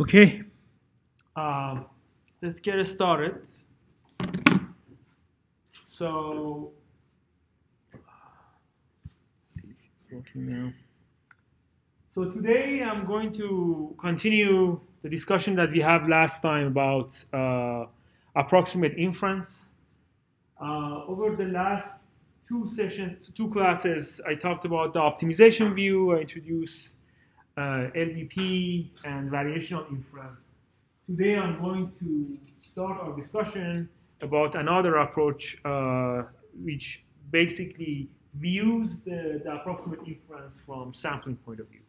Okay, um, let's get started. So, see if it's working now. So today I'm going to continue the discussion that we had last time about uh, approximate inference. Uh, over the last two sessions, two classes, I talked about the optimization view. I introduced uh, LBP and variational inference. Today I'm going to start our discussion about another approach uh, which basically views the, the, approximate inference from sampling point of view.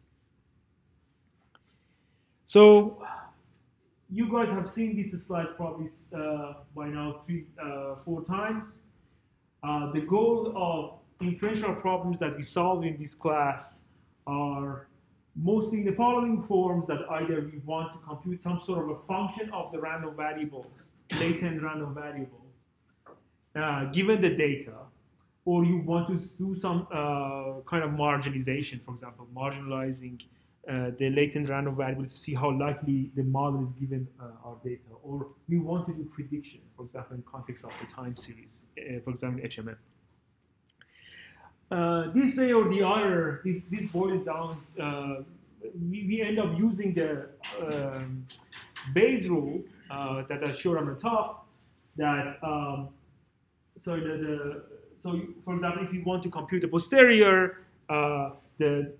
So you guys have seen this slide probably uh, by now three, uh, four times. Uh, the goal of inferential problems that we solve in this class are mostly the following forms that either we want to compute some sort of a function of the random variable, latent random variable, uh, given the data, or you want to do some uh, kind of marginalization, for example, marginalizing uh, the latent random variable to see how likely the model is given uh, our data, or we want to do prediction, for example, in context of the time series, uh, for example, HMM. This way or the other, this, this boils down, uh, we, we, end up using the um, Bayes rule that I showed on the top, that, um, so, the, the, so for example, if you want to compute the posterior, uh, the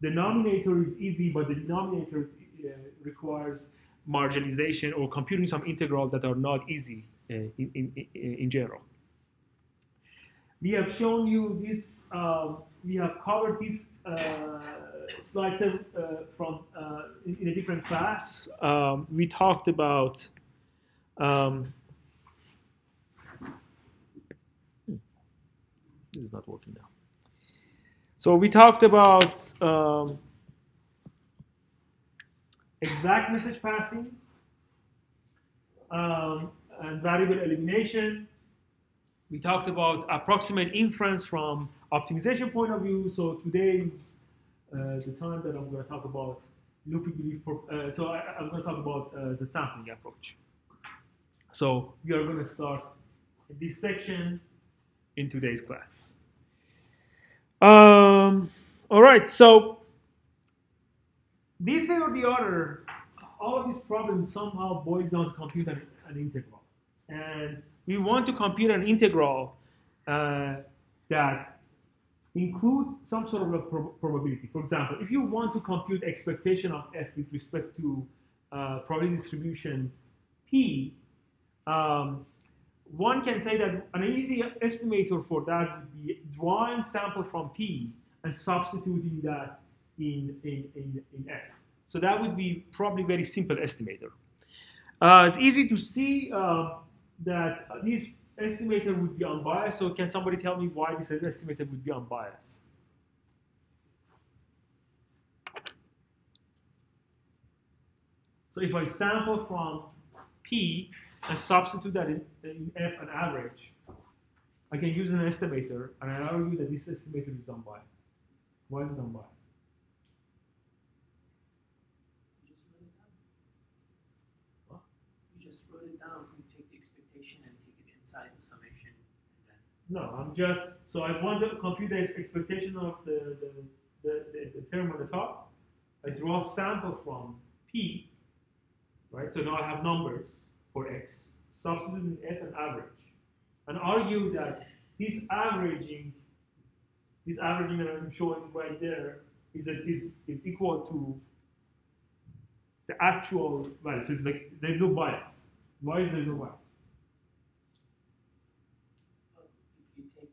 denominator is easy, but the denominator uh, requires marginalization or computing some integral that are not easy in, in, in, in general. We have shown you this, uh, we have covered this uh, slide uh, from uh, in, in, a different class. Um, we talked about um, this is not working now. So we talked about um, exact message passing um, and variable elimination we talked about approximate inference from optimization point of view. So today is uh, the time that I'm going to talk about looping belief. Uh, so I, am going to talk about uh, the sampling approach. So we are going to start this section in today's class. Um, all right, so this way or the other, all of these problems somehow boils down to compute an, an integral. And we want to compute an integral uh, that includes some sort of a probability. For example, if you want to compute expectation of f with respect to uh, probability distribution p, um, one can say that an easy estimator for that would be drawing sample from p and substituting that in, in, in, in f. So that would be probably very simple estimator. Uh, it's easy to see uh, that this estimator would be unbiased. So can somebody tell me why this estimator would be unbiased? So if I sample from P and substitute that in, in F an average, I can use an estimator, and I argue that this estimator is unbiased. Why is it unbiased? You just wrote it down. You take the expectation and take it inside the summation. No, I'm just, so I want to compute the expectation of the, the, the, the, the term on the top. I draw a sample from P, right? So now I have numbers for X, substitute in F and average, and argue that this averaging, this averaging that I'm showing right there is, a, is, is equal to the actual value. So it's like there's no bias. Why is there no bias? Well if you take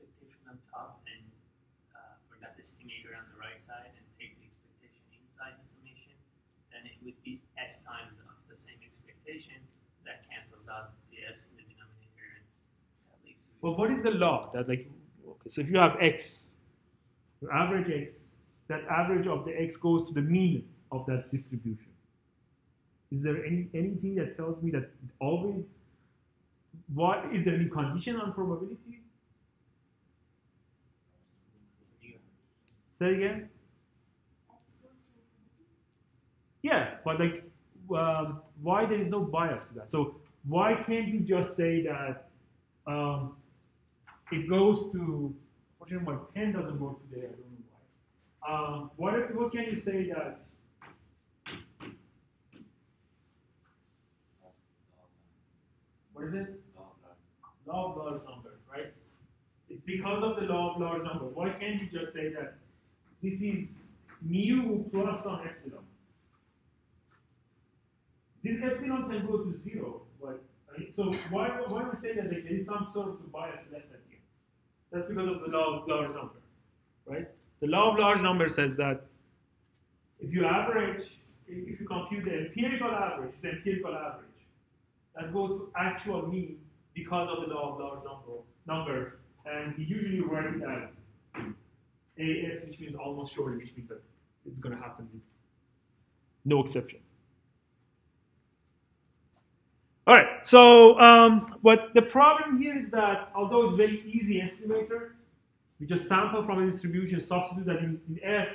expectation on top and uh, for that estimator on the right side and take the expectation inside the summation, then it would be s times of the same expectation that cancels out the s in the denominator and that leaves you Well, what is the law that like? Okay, so if you have x, your average x, that average of the x goes to the mean of that distribution. Is there any anything that tells me that it always? What is there any condition on probability? Say again. Yeah, but like, um, why there is no bias to that? So why can't you just say that um, it goes to? Fortunately, my pen doesn't work today. I don't know why. Um, what, if- what can you say that? What is it? Law of large number, right? It's because of the law of large number. Why can't you just say that this is mu plus some epsilon? This epsilon can go to zero, but right? so why why we say that there is some sort of bias left at the end? That's because of the law of large number, right? The law of large number says that if you average, if you compute the empirical average, it's empirical average, that goes to actual mean because of the law of large number, number and we usually write it as AS, which means almost surely, which means that it's going to happen no exception. All right, so um, what the problem here is that although it's very easy estimator, we just sample from a distribution, substitute that in, in F,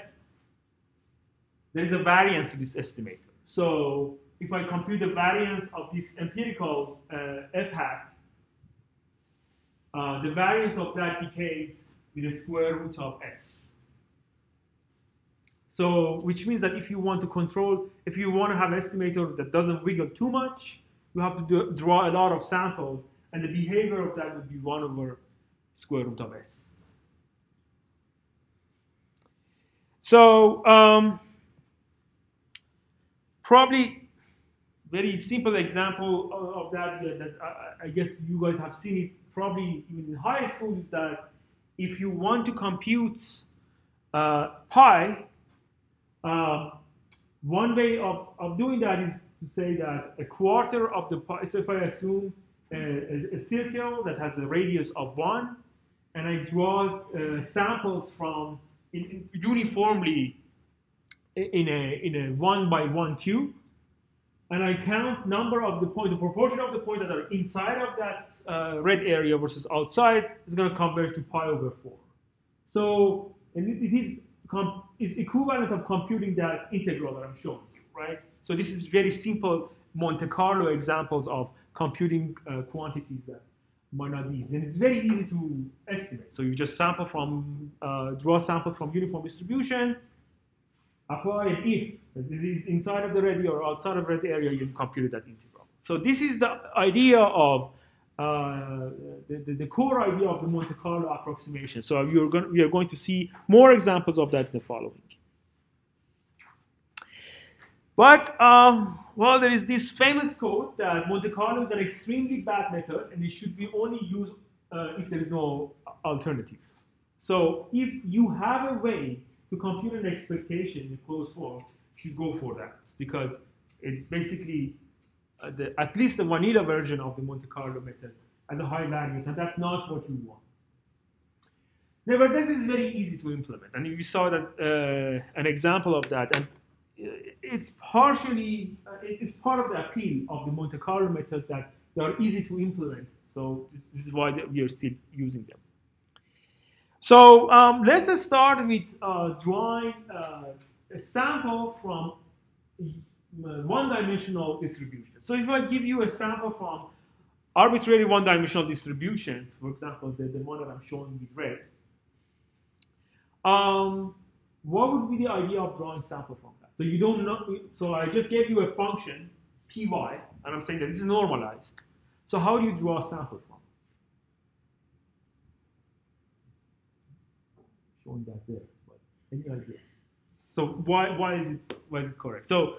there is a variance to this estimator. So if I compute the variance of this empirical uh, F hat, uh, the variance of that decays with the square root of S. So, which means that if you want to control, if you want to have an estimator that doesn't wiggle too much, you have to do, draw a lot of samples, and the behavior of that would be 1 over square root of S. So, um, probably very simple example of, that, that I, I guess you guys have seen it probably even in high school is that if you want to compute uh, pi, uh, one way of, of doing that is to say that a quarter of the pi, so if I assume a, a, circle that has a radius of 1, and I draw uh, samples from in, in uniformly in a, in a 1 by 1 cube, and I count number of the point, the proportion of the points that are inside of that uh, red area versus outside is going to converge to pi over 4. So and it, is is equivalent of computing that integral that I'm showing you, right? So this is very simple Monte Carlo examples of computing uh, quantities that might not be easy. And it's very easy to estimate. So you just sample from, uh, draw samples from uniform distribution, apply an if this is inside of the red area or outside of red area, you compute that integral. So this is the idea of uh, the, the, the, core idea of the Monte Carlo approximation. So you're going, we are going to see more examples of that in the following. But, um, well, there is this famous quote that Monte Carlo is an extremely bad method and it should be only used uh, if there is no alternative. So if you have a way to compute an expectation in closed form, you should go for that because it's basically uh, the, at least the vanilla version of the Monte Carlo method as a high variance, and that's not what you want. Nevertheless, it's very easy to implement, and we saw that uh, an example of that, and it's partially uh, it's part of the appeal of the Monte Carlo method that they are easy to implement. So this, this is why we are still using them. So um, let's start with uh, drawing uh, a sample from one-dimensional distribution. So if I give you a sample from arbitrary one-dimensional distributions, for example, the, the one that I'm showing with red, um, what would be the idea of drawing sample from? So you don't know, so I just gave you a function, py, and I'm saying that this is normalized. So how do you draw a sample from? Showing that there, but any idea? So why, why is it why is it correct? So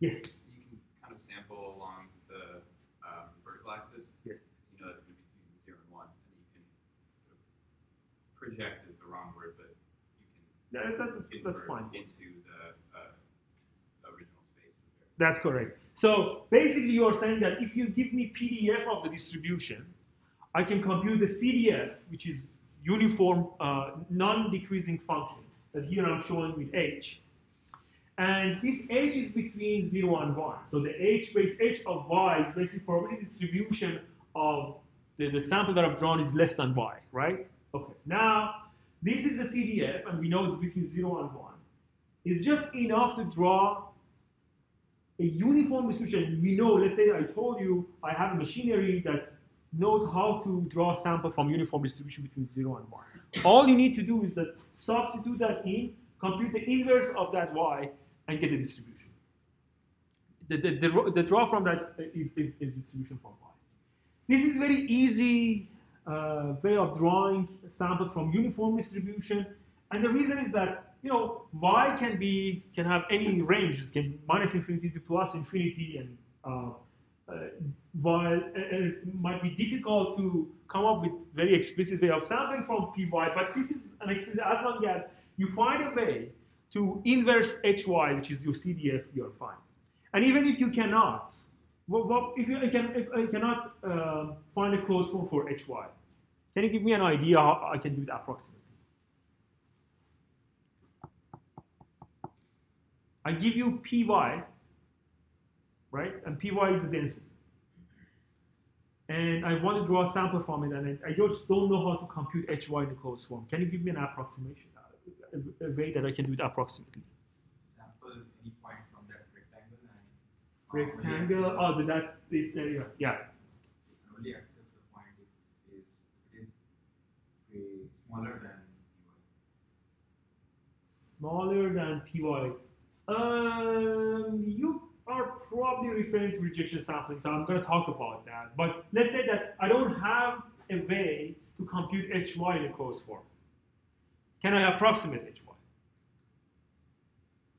Yes. You can kind of sample along the um, vertical axis. Yes. You know that's going to be between zero and one, and you can sort of project is the wrong word, but Yeah, that's, that's, that's fine. into the uh, original space. That's correct. So basically, you are saying that if you give me PDF of the distribution, I can compute the CDF, which is uniform uh, non-decreasing function that here I'm showing with h. And this h is between 0 and 1. So the h base h of y is basically probability distribution of the, the sample that I've drawn is less than y, right? Okay, now this is a CDF, and we know it's between 0 and 1. It's just enough to draw a uniform distribution. We know, let's say I told you I have a machinery that knows how to draw a sample from uniform distribution between 0 and 1. All you need to do is that substitute that in, compute the inverse of that y, and get the distribution. The, the, the, the draw from that is, is, is, distribution from y. This is very easy uh, way of drawing samples from uniform distribution. And the reason is that, you know, y can be, can have any range. It can minus infinity to plus infinity and uh, uh, while it might be difficult to come up with very explicit way of sampling from py, but this is an explicit as long as you find a way to inverse hy, which is your CDF, you're fine. And even if you cannot, well, if you can, if I cannot uh, find a closed form for hy, can you give me an idea how I can do it approximately? I give you py, right? And py is the density. And I want to draw a sample from it, and I, just don't know how to compute hy in the closed form. Can you give me an approximation, a, a way that I can do it approximately? Sample any point from that rectangle rectangle. Oh, the that this area, yeah. The point if it is, if it is smaller than py. Smaller than py. Um, you are probably referring to rejection sampling, so I'm going to talk about that. But let's say that I don't have a way to compute hy in a closed form. Can I approximate hy?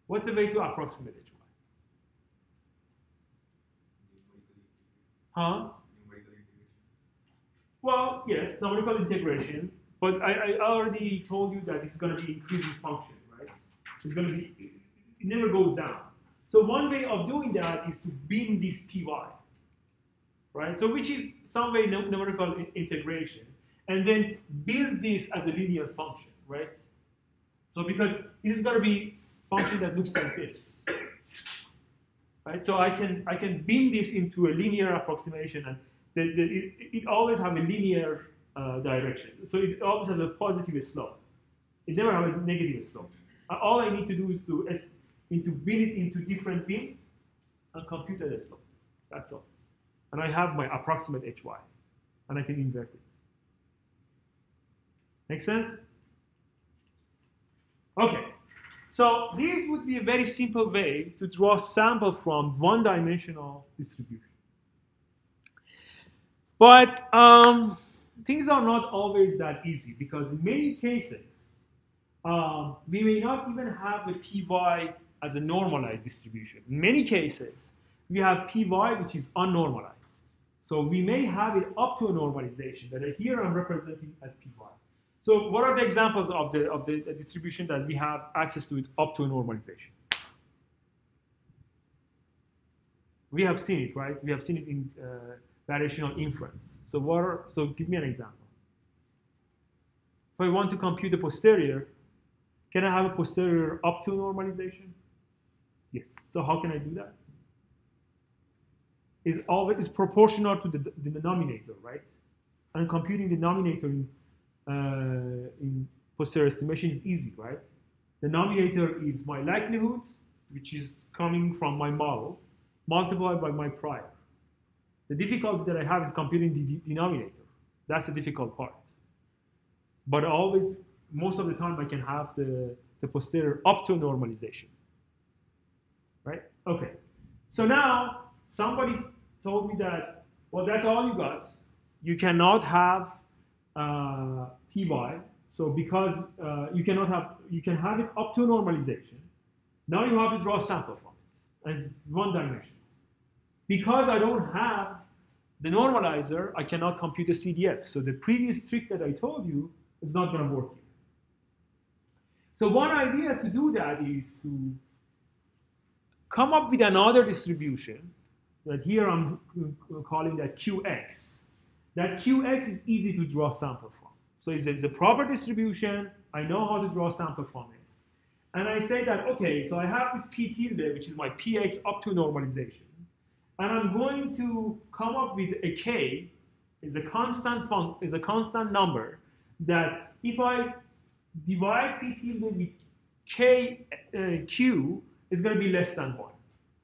What's the way to approximate hy? Huh? Well, yes, numerical integration, but I, I already told you that it's going to be increasing function, right? It's going to be, it never goes down. So one way of doing that is to bin this py, right? So which is some way numerical integration, and then build this as a linear function, right? So because this is going to be function that looks like this, right? So I can I can bin this into a linear approximation, and the, the, it, it always have a linear uh, direction. So it always has a positive slope. It never have a negative slope. All I need to do is to into build it into different bins and compute the slope. That's all. And I have my approximate hy, and I can invert it. Make sense? Okay. So this would be a very simple way to draw sample from one-dimensional distribution. But um, things are not always that easy because in many cases, um, we may not even have a py as a normalized distribution. In many cases, we have py which is unnormalized. So we may have it up to a normalization that here I'm representing as py. So what are the examples of the, of the distribution that we have access to it up to a normalization? We have seen it, right? We have seen it in uh, variational inference. So what are, so give me an example. If I want to compute the posterior, can I have a posterior up to normalization? Yes. So how can I do that? Is always proportional to the, the denominator, right? And computing the denominator in, uh, in posterior estimation is easy, right? The denominator is my likelihood, which is coming from my model, multiplied by my prior. The difficulty that I have is computing the denominator. That's the difficult part. But always, most of the time, I can have the, the posterior up to normalization right? Okay. So now somebody told me that, well, that's all you got. You cannot have uh, py. So because uh, you cannot have, you can have it up to normalization. Now you have to draw a sample from it It's one dimension. Because I don't have the normalizer, I cannot compute the CDF. So the previous trick that I told you is not going to work here. So one idea to do that is to come up with another distribution that here I'm calling that QX. That QX is easy to draw sample from. So it's, it's a proper distribution. I know how to draw sample from it. And I say that, okay, so I have this P tilde, which is my Px up to normalization. And I'm going to come up with a K, is a constant fun, is a constant number that if I divide P tilde with K, uh, Q, is going to be less than 1.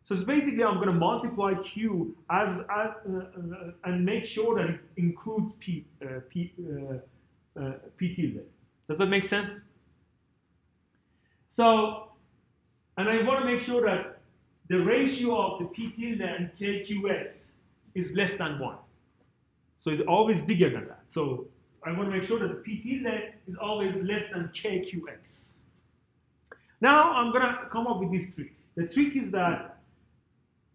So it's basically I'm going to multiply Q as, uh, uh, and make sure that it includes P, uh, P, uh, uh, P tilde. Does that make sense? So, and I want to make sure that the ratio of the P tilde and KQX is less than 1. So it's always bigger than that. So I want to make sure that the P tilde is always less than KQX. Now I'm going to come up with this trick. The trick is that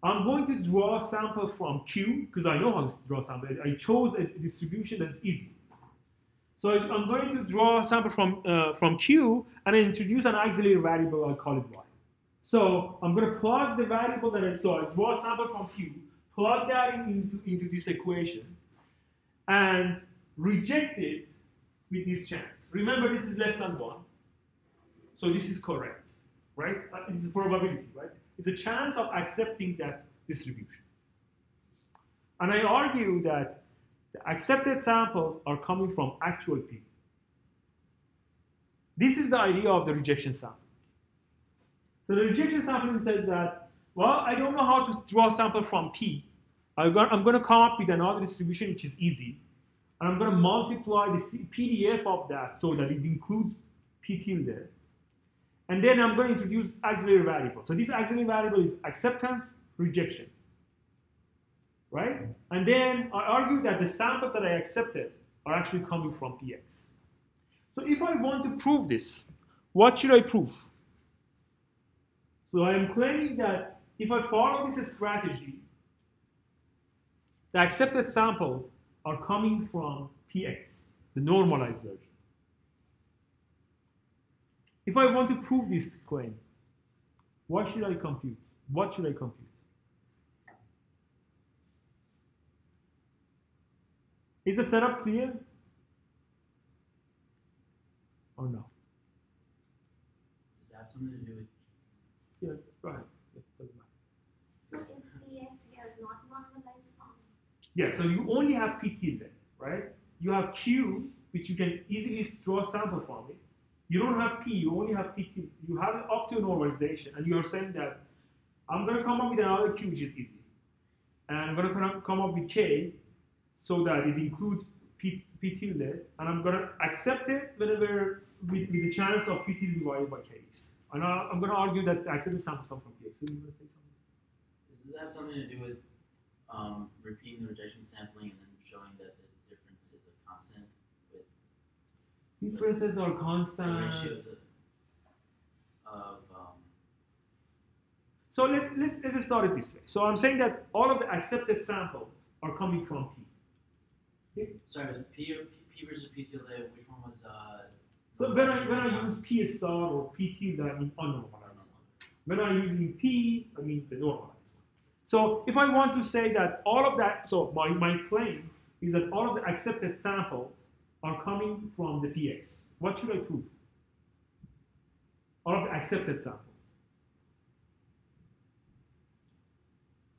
I'm going to draw a sample from Q, because I know how to draw sample. I chose a distribution that's easy. So I'm going to draw a sample from, uh, from Q and introduce an auxiliary variable, I'll call it Y. So I'm going to plug the variable that I, so I draw a sample from Q, plug that into, into this equation, and reject it with this chance. Remember, this is less than 1. So this is correct, right? Uh, it's a probability, right? It's a chance of accepting that distribution. And I argue that the accepted samples are coming from actual P. This is the idea of the rejection sample. So the rejection sampling says that, well, I don't know how to draw a sample from P. I'm going to come up with another distribution which is easy. And I'm going to multiply the PDF of that so that it includes P tilde. And then I'm going to introduce auxiliary variable. So this auxiliary variable is acceptance, rejection right? And then I argue that the samples that I accepted are actually coming from Px. So if I want to prove this, what should I prove? So I am claiming that if I follow this strategy, the accepted samples are coming from Px, the normalized version. If I want to prove this claim, what should I compute? What should I compute? Is the setup clear? Or no? That something to do with Yeah, go ahead. Yeah, doesn't matter. So is PX here not normalized form? Yeah, so you only have P tilde, right? You have Q, which you can easily draw a sample from it. You don't have P, you only have P tilde. You have up to normalization, and you're saying that I'm going to come up with another Q, which is easy. And I'm going to come up with K, so that it includes P, P tilde, and I'm going to accept it whenever with, with the chance of P tilde divided by Kx. And I, I'm going to argue that the accepted samples come from Kx. So you want to say something? Does it have something to do with um, repeating the rejection sampling and then showing that the difference is a constant with Differences are constant. ratios of, of um, So let's, let's, let's start it this way. So I'm saying that all of the accepted samples are coming from P. sorry, was P, or P, P versus P tilde, which one was uh, So when I, when I use P star or P tilde, I mean unnormalized one. When I'm using P, I mean the normalized one. So if I want to say that all of that, so my, my claim is that all of the accepted samples are coming from the PX. What should I prove? All of the accepted samples.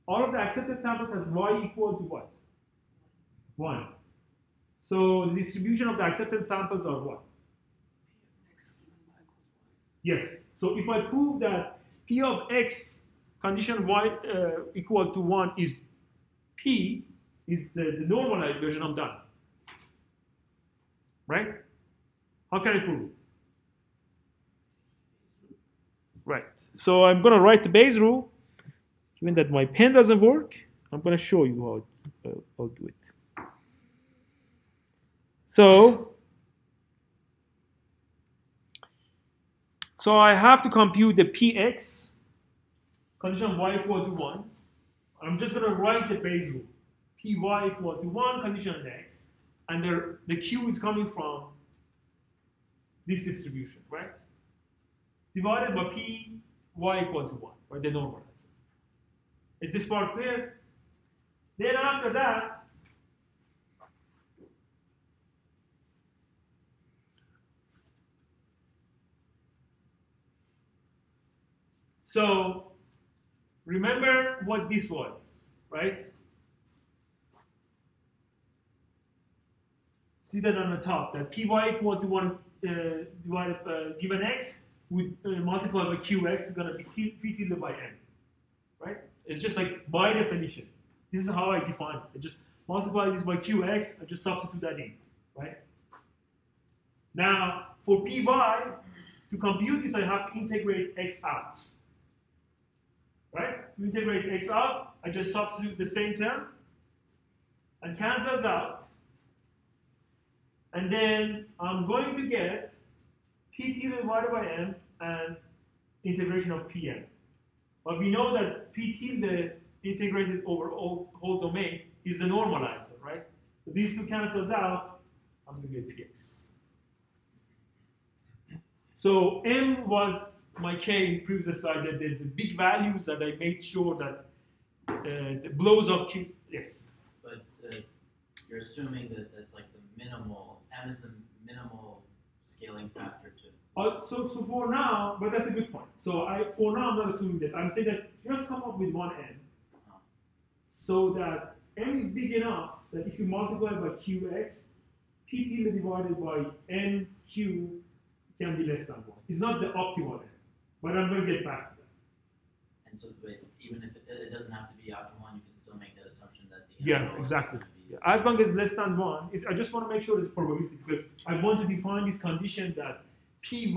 All of the accepted samples has y equal to what? 1. So the distribution of the accepted samples are what? Yes. So if I prove that P of x condition y uh, equal to 1 is P, is the, the normalized version, I'm done. Right? How can I prove it? Right. So I'm going to write the Bayes rule. Given that my pen doesn't work, I'm going to show you how it, uh, I'll do it. So, so I have to compute the px, condition y equal to 1. I'm just going to write the Bayes rule. py equal to 1, condition x. And the, the q is coming from this distribution, right? Divided by p y equal to 1, right? The normalizer. Is this part clear? Then after that, so remember what this was, right? See that on the top, that py equal to 1 uh, divided uh, given x would uh, multiply by qx is going to be t, p tilde by n, right? It's just like by definition. This is how I define it. I just multiply this by qx, I just substitute that in, right? Now, for py, to compute this, I have to integrate x out. To integrate x out, I just substitute the same term and cancels out. And then I'm going to get pt divided by m and integration of pn. But we know that p tilde integrated over all whole domain is the normalizer, right? So these two cancels out, I'm going to get px. So m was my k in previous slide, that the, the big values that I made sure that uh, the blows up q, yes. But uh, you're assuming that that's like the minimal, m is the minimal scaling factor to. Uh, so, so for now, but that's a good point. So I, for now, I'm not assuming that. I'm saying that just come up with one n, so that m is big enough that if you multiply by qx, p tilde divided by nq can be less than one. It's not the optimal n, but I'm going to get back to that. And so, even if it, it doesn't have to be optimal, you can still make that assumption that the Yeah, exactly. be- Yeah, As long as less than one, it, I just want to make sure it's probability because I want to define this condition that py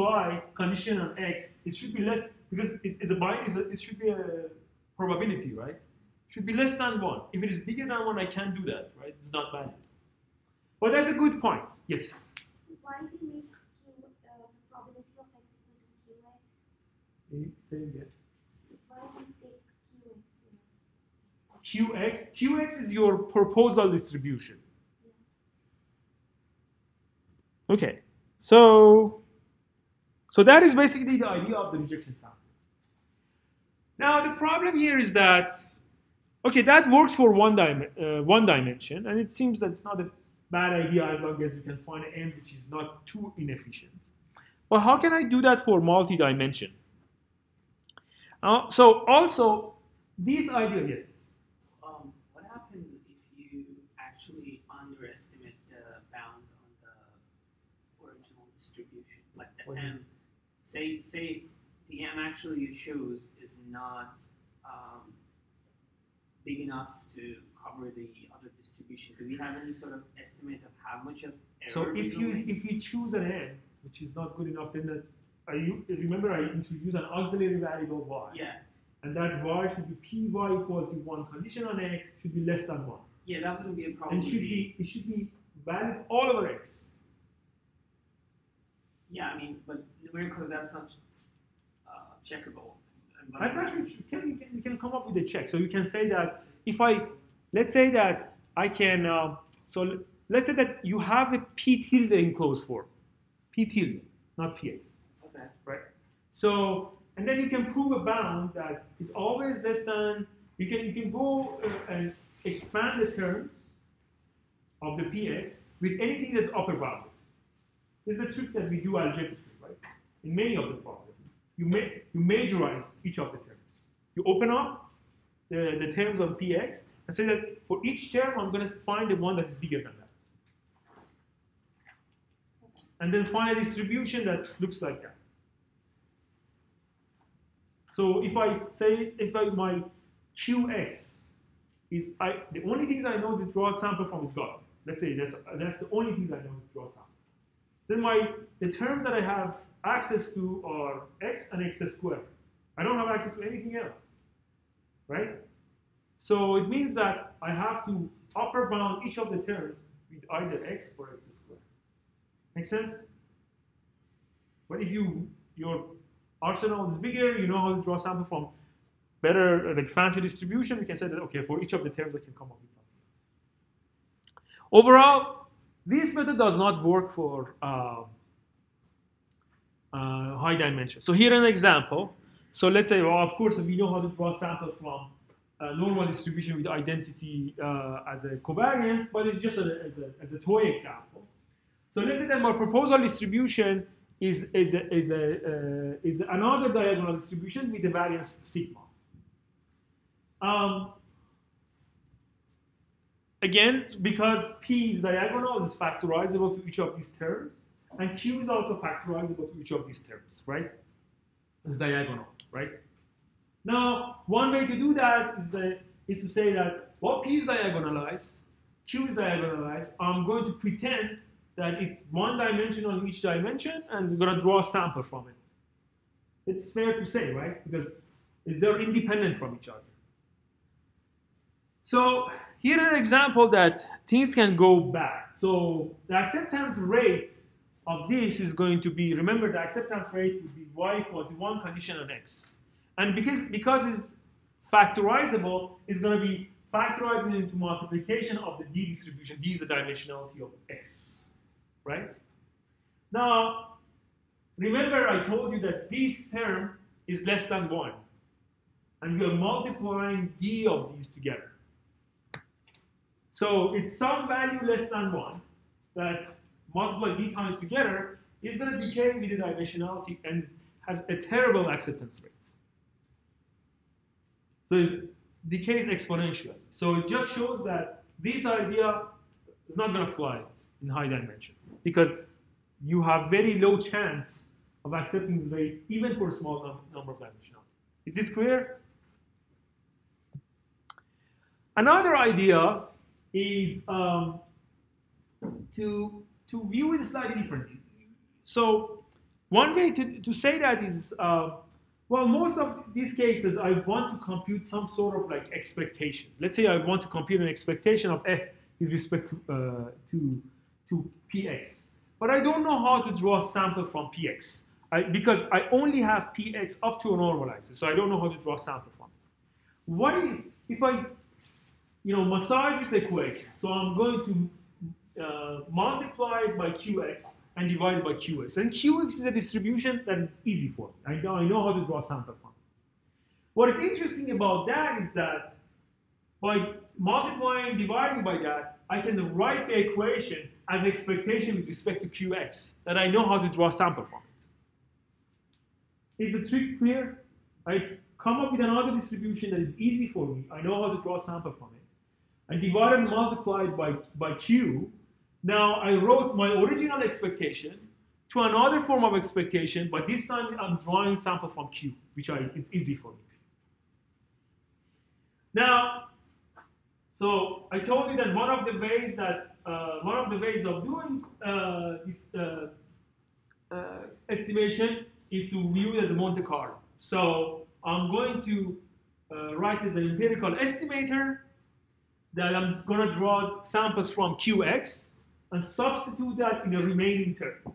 condition on x it should be less because it's, it's a binary, it should be a probability, right? Should be less than one. If it is bigger than one, I can't do that, right? It's not valid. But that's a good point. Yes. So why we make Q, uh, the probability of x equal Why we take qx? QX. Is your proposal distribution. Okay, so so that is basically the idea of the rejection sample. Now the problem here is that okay, that works for one dim- uh, one dimension, and it seems that it's not a bad idea as long as you can find an end which is not too inefficient. But how can I do that for multi-dimension? Uh, so also these ideas, yes. Um, what happens if you actually underestimate the bound on the original distribution, like the What m? Say, say the m actually you choose is not um, big enough to cover the other distribution. Do we have any sort of estimate of how much of error So if you if you choose an M, which is not good enough, then that I remember I introduce an auxiliary variable y, yeah, and that y should be py equal to one condition on x should be less than one, yeah, that wouldn't be a problem. and should be it should be valid all over x. Yeah, I mean, but numerically that's not uh, checkable. That's actually you can, you can you can come up with a check. So you can say that if I let's say that I can uh, so let's say that you have a p tilde in closed form, p tilde, not px. So, and then you can prove a bound that is always less than, you can, you can go uh, and expand the terms of the px with anything that's upper bounded. This is a trick that we do algebraically, right? In many of the problems. You, ma- you majorize each of the terms. You open up the, the terms of px and say that for each term, I'm going to find the one that is bigger than that. And then find a distribution that looks like that. So if I say if I, my qx is I the only things I know to draw a sample from is Gaussian. Let's say that's that's the only things I know to draw a sample. Then my the terms that I have access to are x and x squared. I don't have access to anything else, right? So it means that I have to upper bound each of the terms with either x or x squared. Make sense? But if you your arsenal is bigger, you know how to draw sample from better like fancy distribution, we can say that okay, for each of the terms I can come up with something. Overall, this method does not work for uh, uh, high dimension. So here an example. So let's say, well, of course, we know how to draw sample from a normal distribution with identity uh, as a covariance, but it's just a, as, a, as a toy example. So let's say that my proposal distribution is, is, a, is, a, uh, is another diagonal distribution with the variance sigma. Um, again, because p is diagonal, it's factorizable to each of these terms, and q is also factorizable to each of these terms, right? It's diagonal, right? Now, one way to do that is, the, is to say that what p is diagonalized, q is diagonalized, I'm going to pretend that it's one dimensional in each dimension, and we're going to draw a sample from it. It's fair to say, right? Because they're independent from each other. So here is an example that things can go bad. So the acceptance rate of this is going to be, remember the acceptance rate would be y equal to one condition on x. And because, because it's factorizable, it's going to be factorizing into multiplication of the d distribution. d is the dimensionality of x, right? Now, remember I told you that this term is less than 1. And we are multiplying d of these together. So it's some value less than 1 that multiply d times together is going to decay with the dimensionality and has a terrible acceptance rate. So it decays exponentially. So it just shows that this idea is not going to fly in high dimension because you have very low chance of accepting the rate even for a small num number of dimensionals. Is this clear? Another idea is um, to, to view it slightly differently. So one way to, to say that is, uh, well, most of these cases, I want to compute some sort of like expectation. Let's say I want to compute an expectation of f with respect to, uh, to, to px. But I don't know how to draw a sample from px. I, because I only have px up to a normalizer, so I don't know how to draw a sample from it. What if, if I you know, massage this equation. So I'm going to uh, multiply it by qx and divide it by qx. And qx is a distribution that is easy for me. I know, I know how to draw a sample from. What is interesting about that is that by multiplying, dividing by that, I can write the equation as expectation with respect to qx, that I know how to draw sample from it. Is the trick clear? I come up with another distribution that is easy for me. I know how to draw sample from it and divided and multiplied by, by q. Now I wrote my original expectation to another form of expectation, but this time I'm drawing sample from q, which I, it's easy for me. Now, so I told you that one of the ways that uh, one of the ways of doing uh, this uh, uh estimation is to view it as a Monte Carlo. So I'm going to uh, write as an empirical estimator that I'm going to draw samples from Qx and substitute that in the remaining term.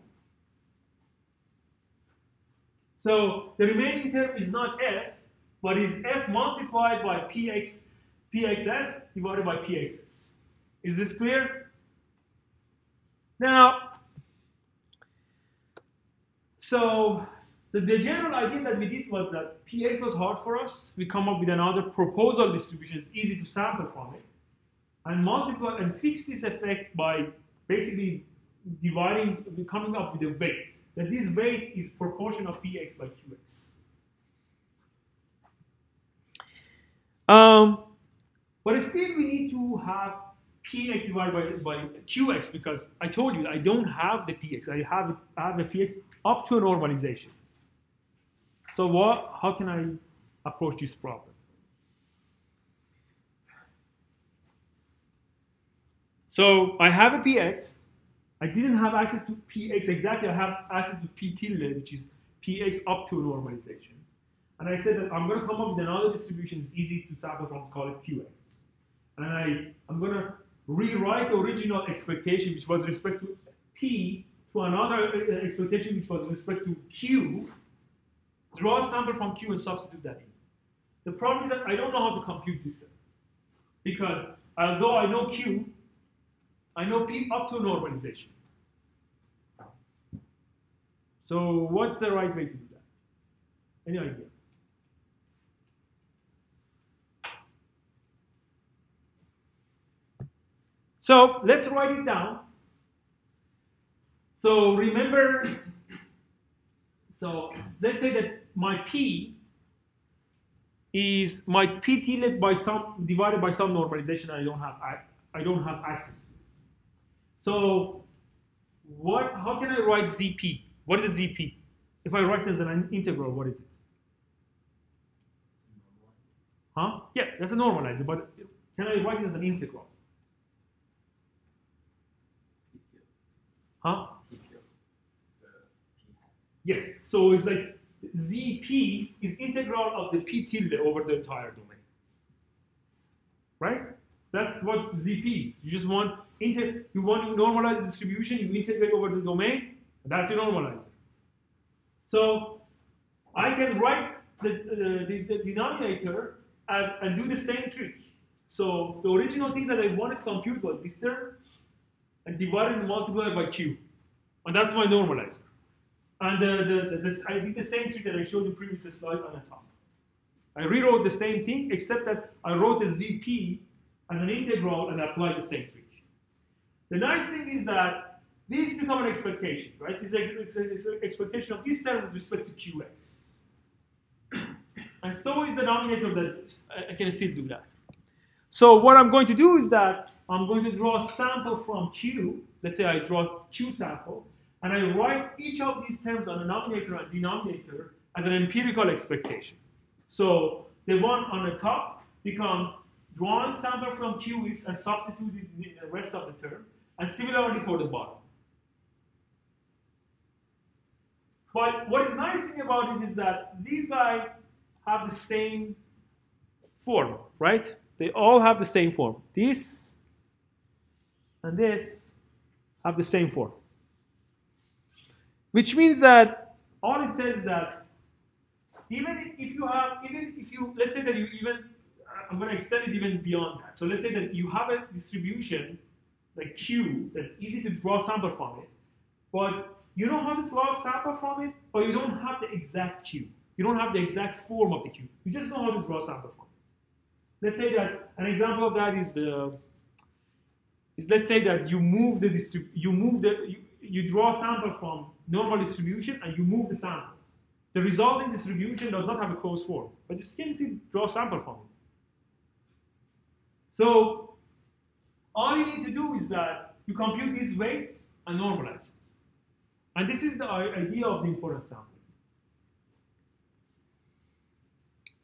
So the remaining term is not f, but is f multiplied by px, pxs divided by pxs. Is this clear? Now, so the, the general idea that we did was that px was hard for us. We come up with another proposal distribution. It's easy to sample from it and multiply and fix this effect by basically dividing, coming up with a weight. That this weight is proportion of px by qx. Um, but still we need to have px divided by, by qx because I told you I don't have the px. I have, I have a px up to a normalization. So what, how can I approach this problem? So I have a px. I didn't have access to px exactly. I have access to p tilde, which is px up to normalization. And I said that I'm going to come up with another distribution It's easy to sample from, call it qx. And I, I'm going to rewrite the original expectation, which was respect to p, to another uh, expectation, which was respect to q, draw a sample from q and substitute that in. The problem is that I don't know how to compute this term. Because although I know q, I know P up to normalization. So what's the right way to do that? Any idea? So let's write it down. So remember, so let's say that my P is my P tilde by some divided by some normalization I don't have I, I don't have access. So what how can I write ZP? What is ZP? If I write it as an integral, what is it? Huh? Yeah, that's a normalizer, but can I write it as an integral? Huh? P2. The P hat. Yes. So it's like ZP is integral of the P tilde over the entire domain. Right? That's what ZP is. You just want inter you want to normalize the distribution, you integrate over the domain, that's your normalizer. So I can write the, uh, the, the denominator as, and do the same trick. So the original things that I wanted to compute was this term and divided and multiplied by q. And that's my normalizer. And the, the, the, I did the same trick that I showed you previous slide on the top. I rewrote the same thing, except that I wrote the ZP as an integral and applied the same trick. The nice thing is that this become an expectation, right? This is an expectation of this term with respect to QX. And so is the denominator that I can still do that. So what I'm going to do is that I'm going to draw a sample from Q. Let's say I draw Q sample, and I write each of these terms on the numerator and denominator as an empirical expectation. So the one on the top become drawing sample from Q Qx and substituted in the rest of the term, and similarly for the bottom. But what is nice thing about it is that these guys have the same form, right? They all have the same form. This and this have the same form. Which means that all it says that even if you have, even if you, let's say that you even, I'm going to extend it even beyond that. So let's say that you have a distribution like Q that's easy to draw sample from it, but you know how to draw sample from it, but you don't have the exact Q. You don't have the exact form of the Q. You just know how to draw sample from it. Let's say that an example of that is the is let's say that you move the you move the you, you draw a sample from normal distribution and you move the samples. The resulting distribution does not have a closed form, but you still see draw a sample from it. So all you need to do is that you compute these weights and normalize it. And this is the idea of the importance sampling.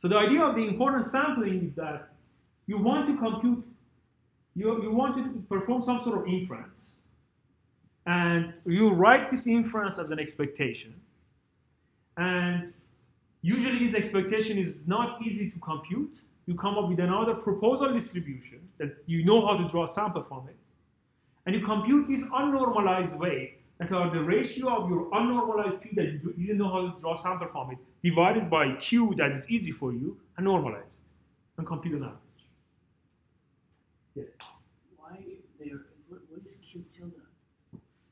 So the idea of the importance sampling is that you want to compute, you, you want to perform some sort of inference. And you write this inference as an expectation. And usually this expectation is not easy to compute. You come up with another proposal distribution that you know how to draw sample from it. And you compute this unnormalized way that are the ratio of your unnormalized P that you didn't know how to draw sample from it, divided by Q that is easy for you, and normalize it, and compute an. Why there? What, what is Q tilde?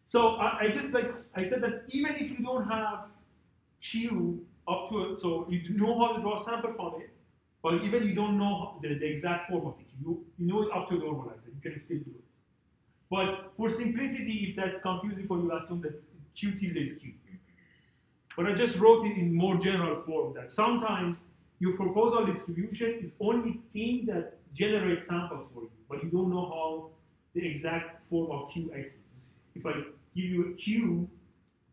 So I, I just like I said that even if you don't have Q up to it, so you know how to draw a sample from it, but even you don't know the, the exact form of it, you, you know it up to normalize it, you can still do it. But for simplicity, if that's confusing for you, assume that Q tilde is Q. But I just wrote it in more general form that sometimes your proposal distribution is only thing that generates samples for you, but you don't know how the exact form of Qx is. If I give you a Q,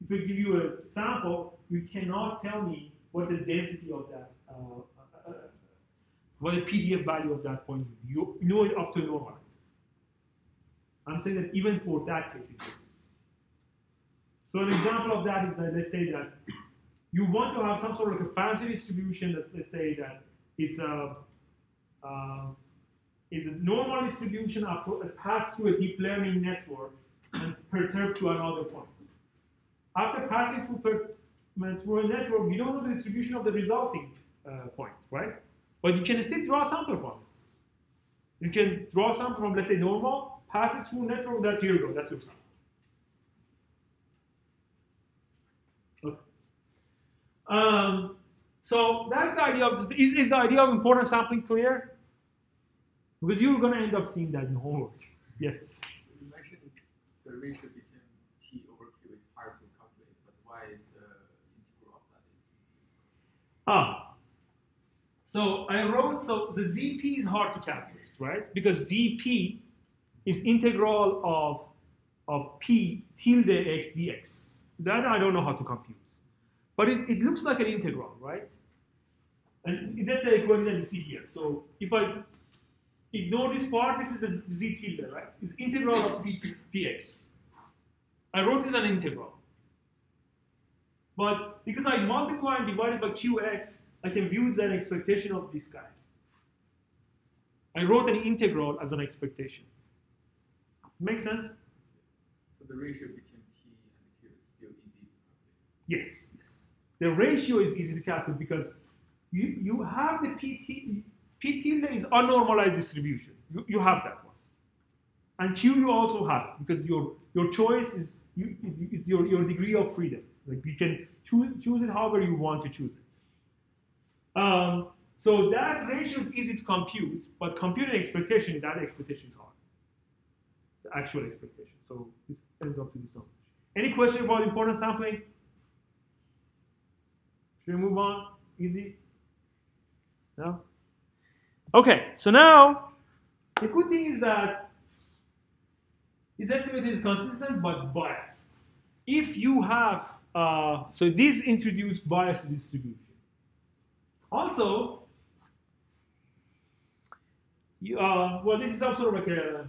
if I give you a sample, you cannot tell me what the density of that, uh, uh, uh, what the PDF value of that point is. You know it up to normalize. I'm saying that even for that case it works. So an example of that is that let's say that you want to have some sort of like a fancy distribution. That let's say that it's a uh, is a normal distribution passed through a deep learning network and perturbed to another point. After passing through, through a network, you don't know the distribution of the resulting uh, point, right? But you can still draw a sample from it. You can draw a sample from, let's say, normal, pass it through network, that here you go, that's your sample. Um, so that's the idea of this. Is, is the idea of importance sampling clear? Because you're going to end up seeing that in homework. Yes. the ratio between p over q is hard to calculate, but why is the integral of that? Ah. So I wrote, so the ZP is hard to calculate, right? Because ZP is integral of, of P tilde x dx. That I don't know how to compute. But it, it looks like an integral, right? And that's the equation that you see here. So if I ignore this part, this is the z tilde, right? It's integral of p, px. I wrote this as an integral. But because I multiply and divide it by qx, I can view it as an expectation of this guy. I wrote an integral as an expectation. Make sense? So the ratio between p and q is still easy to calculate. Yes. yes. The ratio is easy to calculate because you, you have the PT, P is unnormalized distribution. You, you have that one. And Q you also have because your, your choice is you, your, your degree of freedom. Like you can choose, choose it however you want to choose it. Um, so that ratio is easy to compute, but computing expectation, that expectation is hard. The actual expectation. So this ends up to this number. Any question about importance sampling? Should we move on? Easy? No? Okay, so now the good thing is that this estimate is consistent but biased. If you have, uh, so this introduced bias distribution. Also, you, uh, well, this is some sort of like a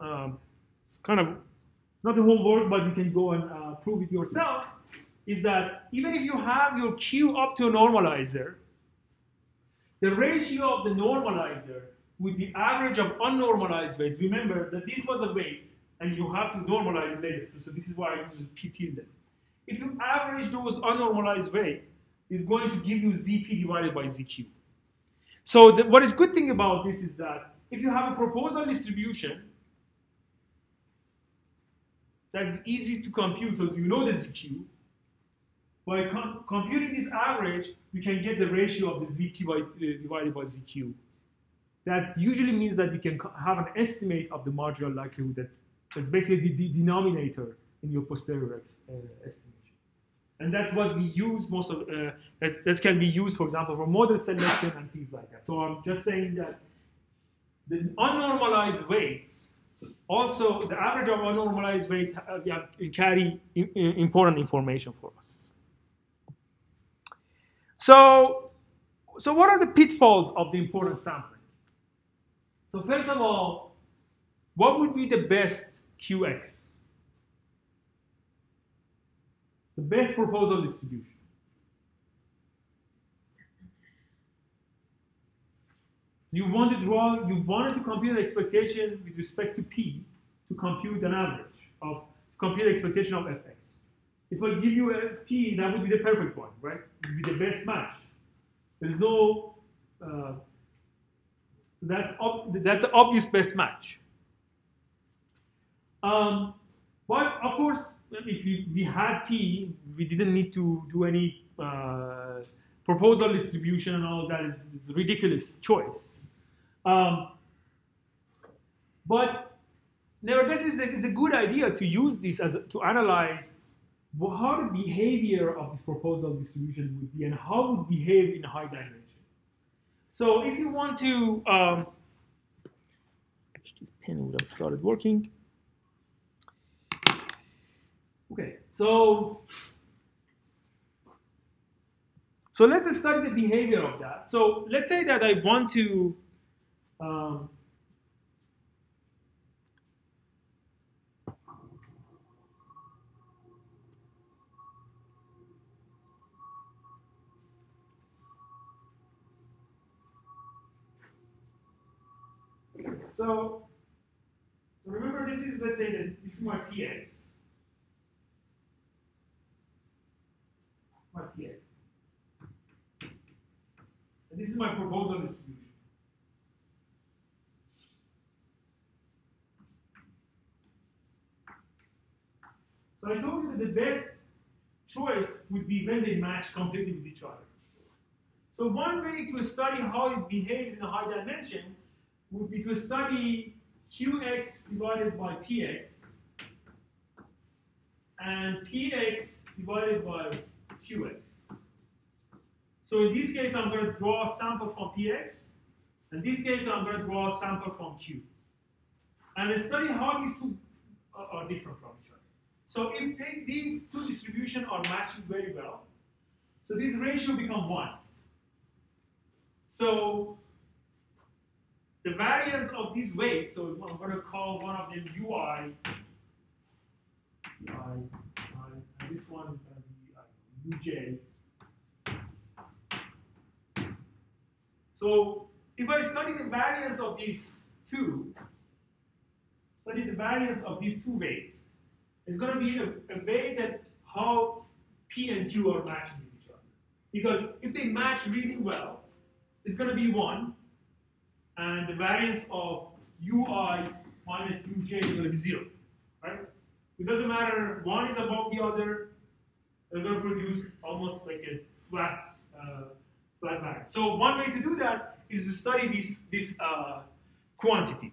um, it's kind of not a homework, but you can go and uh, prove it yourself. Is that even if you have your Q up to a normalizer, the ratio of the normalizer with the average of unnormalized weight, remember that this was a weight and you have to normalize it later. So, so this is why I use P tilde. If you average those unnormalized weight, it's going to give you ZP divided by ZQ. So the, what is good thing about this is that if you have a proposal distribution, that's easy to compute, so you know the ZQ, by com computing this average, we can get the ratio of the ZQ by, uh, divided by ZQ. That usually means that you can have an estimate of the marginal likelihood that's, that's basically the, the denominator in your posterior uh, estimation. And that's what we use most of, uh, that's, that can be used, for example, for model selection and things like that. So I'm just saying that the unnormalized weights, also the average of unnormalized weight uh, carry important information for us. So, so what are the pitfalls of the importance sampling? So first of all, what would be the best QX? The best proposal distribution. You want to draw, you wanted to compute an expectation with respect to P to compute an average of, compute expectation of Fx. If I give you a P, that would be the perfect one, right? It would be the best match. There's no, uh, that's, that's the obvious best match. Um, but of course, if we, we had P, we didn't need to do any uh, proposal distribution and all that is, is ridiculous choice. Um, but nevertheless, it's a, it's a good idea to use this as to analyze how the behavior of this proposal distribution would be and how it would behave in a high dimension. So if you want to, um, this pen would have started working. Okay, so so let's study the behavior of that. So let's say that I want to um, So, so remember this is, let's say that this is my px. My px. And this is my proposal distribution. So I told you that the best choice would be when they match completely with each other. So one way to study how it behaves in a high dimension would be to study qx divided by px and px divided by qx. So in this case, I'm going to draw a sample from px. In this case, I'm going to draw a sample from q. And study how these two are, are different from each other. So if they, these two distributions are matching very well, so this ratio become 1. So the variance of these weights, so I'm going to call one of them ui, and this one is going to be uj. So if I study the variance of these two, study the variance of these two weights, it's going to be a, a way that how P and Q are matching each other. Because if they match really well, it's going to be 1, and the variance of ui minus uj is going to be 0. Right? It doesn't matter, one is above the other, they're going to produce almost like a flat, uh, flat variance. So one way to do that is to study this, this uh, quantity.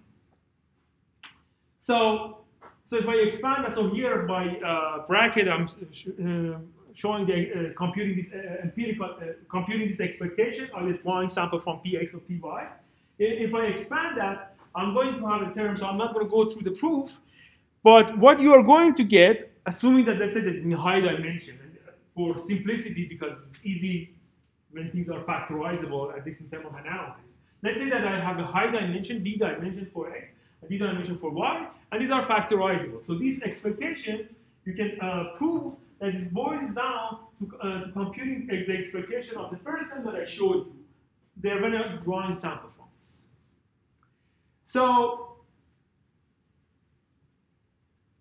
So, so if I expand that, so here by uh, bracket, I'm sh uh, showing the uh, computing this uh, empirical, computing this expectation of the drawing sample from px or py. If I expand that, I'm going to have a term, so I'm not going to go through the proof, but what you are going to get, assuming that let's say that in high dimension, for simplicity, because it's easy when things are factorizable, at least in terms of analysis. Let's say that I have a high dimension, d dimension for x, a d dimension for y, and these are factorizable. So this expectation, you can uh, prove that it boils down to, uh, to computing the expectation of the first term that I showed you. They're when I'm drawing sample. So,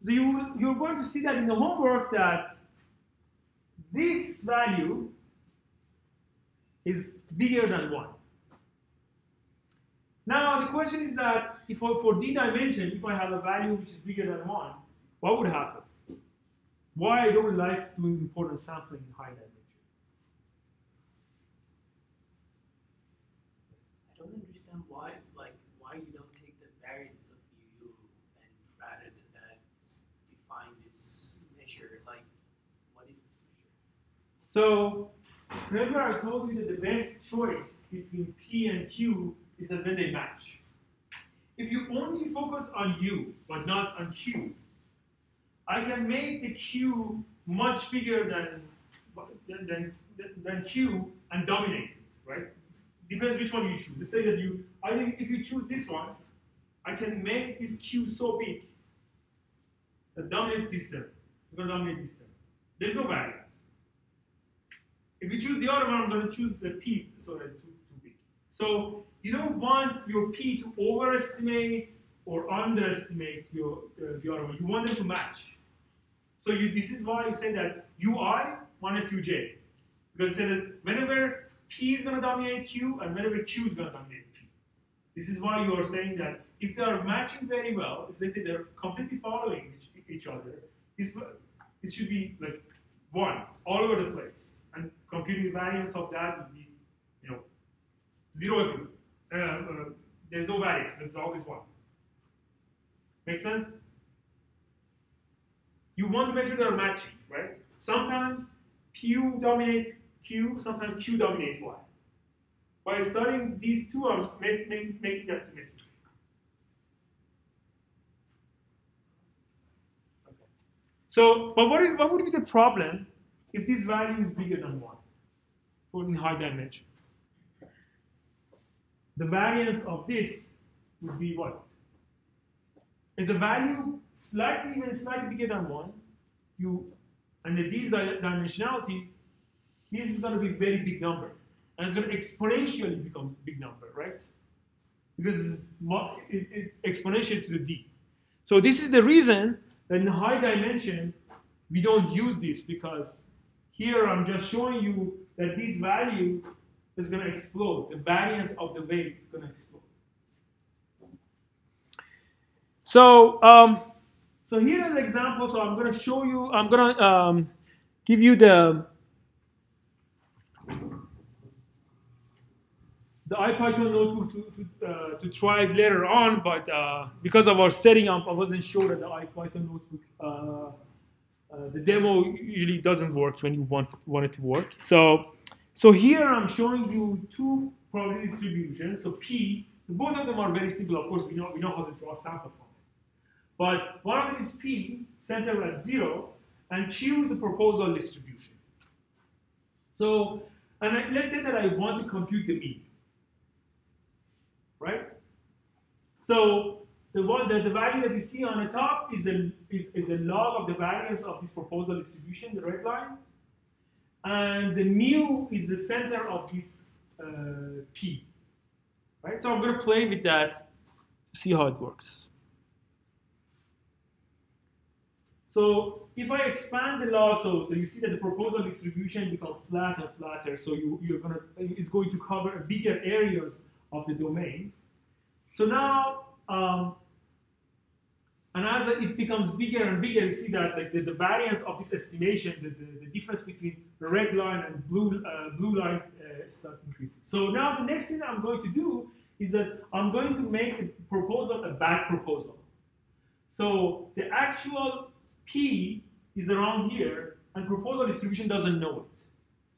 so you, you're going to see that in the homework that this value is bigger than 1. Now, the question is that if for, for d dimension, if I have a value which is bigger than 1, what would happen? Why I don't like doing important sampling in high dimension? I don't understand why you don't take the variance of u and rather than that define this measure. Like, what is this measure? So, remember I told you that the best choice between P and Q is that when they match. If you only focus on U but not on Q, I can make the Q much bigger than than, than, Q and dominate it, right? Depends which one you choose. Let's say that you, I think if you choose this one, I can make this Q so big that dominates this term. Going to dominate this term. There's no variance. If you choose the other one, I'm going to choose the P so that it's too, too big. So you don't want your P to overestimate or underestimate your uh, the other one. You want them to match. So you, this is why you say that UI minus UJ. Because say that whenever P is going to dominate Q and whenever Q is going to dominate P. This is why you are saying that if they are matching very well, if let's say they're completely following each, each other, this, it should be like one all over the place. And computing the variance of that would be, you know, zero. Uh, uh, there's no variance. There's always one. Make sense? You want to make sure they're matching, right? Sometimes Q dominates Q, sometimes Q dominates Y. By studying these two, I'm make, make, making that symmetric. Okay. So, but what, is, what would be the problem if this value is bigger than 1 for in high dimension? The variance of this would be what? Is the value slightly even slightly bigger than 1, you and the d dimensionality, this is going to be a very big number. And it's going to exponentially become big number, right? Because it's exponential to the d. So this is the reason that in high dimension, we don't use this because here I'm just showing you that this value is going to explode. The variance of the weight is going to explode. So, um, so here is an example. So I'm going to show you, I'm going to um, give you the, the IPython notebook to, to, uh, to try it later on, but uh, because of our setting up, I wasn't sure that the IPython notebook uh, uh, the demo usually doesn't work when you want, want it to work. So, so here I'm showing you two probability distributions. So P, both of them are very simple. Of course, we know, we know how to draw sample from it. But one of them is P, centered at zero, and Q is a proposal distribution. So, and I, let's say that I want to compute the mean, right? So the one the, the value that you see on the top is a is, is a log of the variance of this proposal distribution, the red line. And the mu is the center of this uh, p. Right? So I'm going to play with that to see how it works. So if I expand the log, so, so you see that the proposal distribution becomes flat and flatter, so you, you're gonna, it's going to cover bigger areas of the domain. So now um, and as it becomes bigger and bigger, you see that like the, the variance of this estimation, the, the, the, difference between the red line and blue uh, blue line uh, start increasing. So now the next thing I'm going to do is that I'm going to make the proposal a bad proposal. So the actual P is around here, and proposal distribution doesn't know it.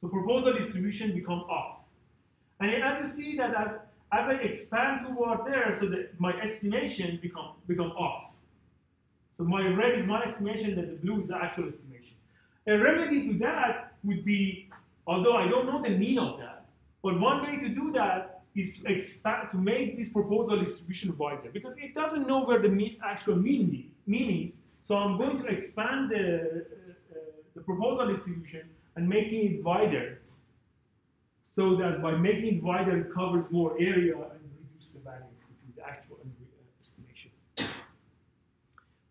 So proposal distribution become off. And as you see that as, as I expand toward there, so that my estimation become, become off. So my red is my estimation that the blue is the actual estimation. A remedy to that would be, although I don't know the mean of that, but one way to do that is to expand to make this proposal distribution wider because it doesn't know where the mean, actual mean, is. So I'm going to expand the, uh, uh, the proposal distribution and making it wider so that by making it wider, it covers more area and reduce the variance between the actual and the uh, estimation.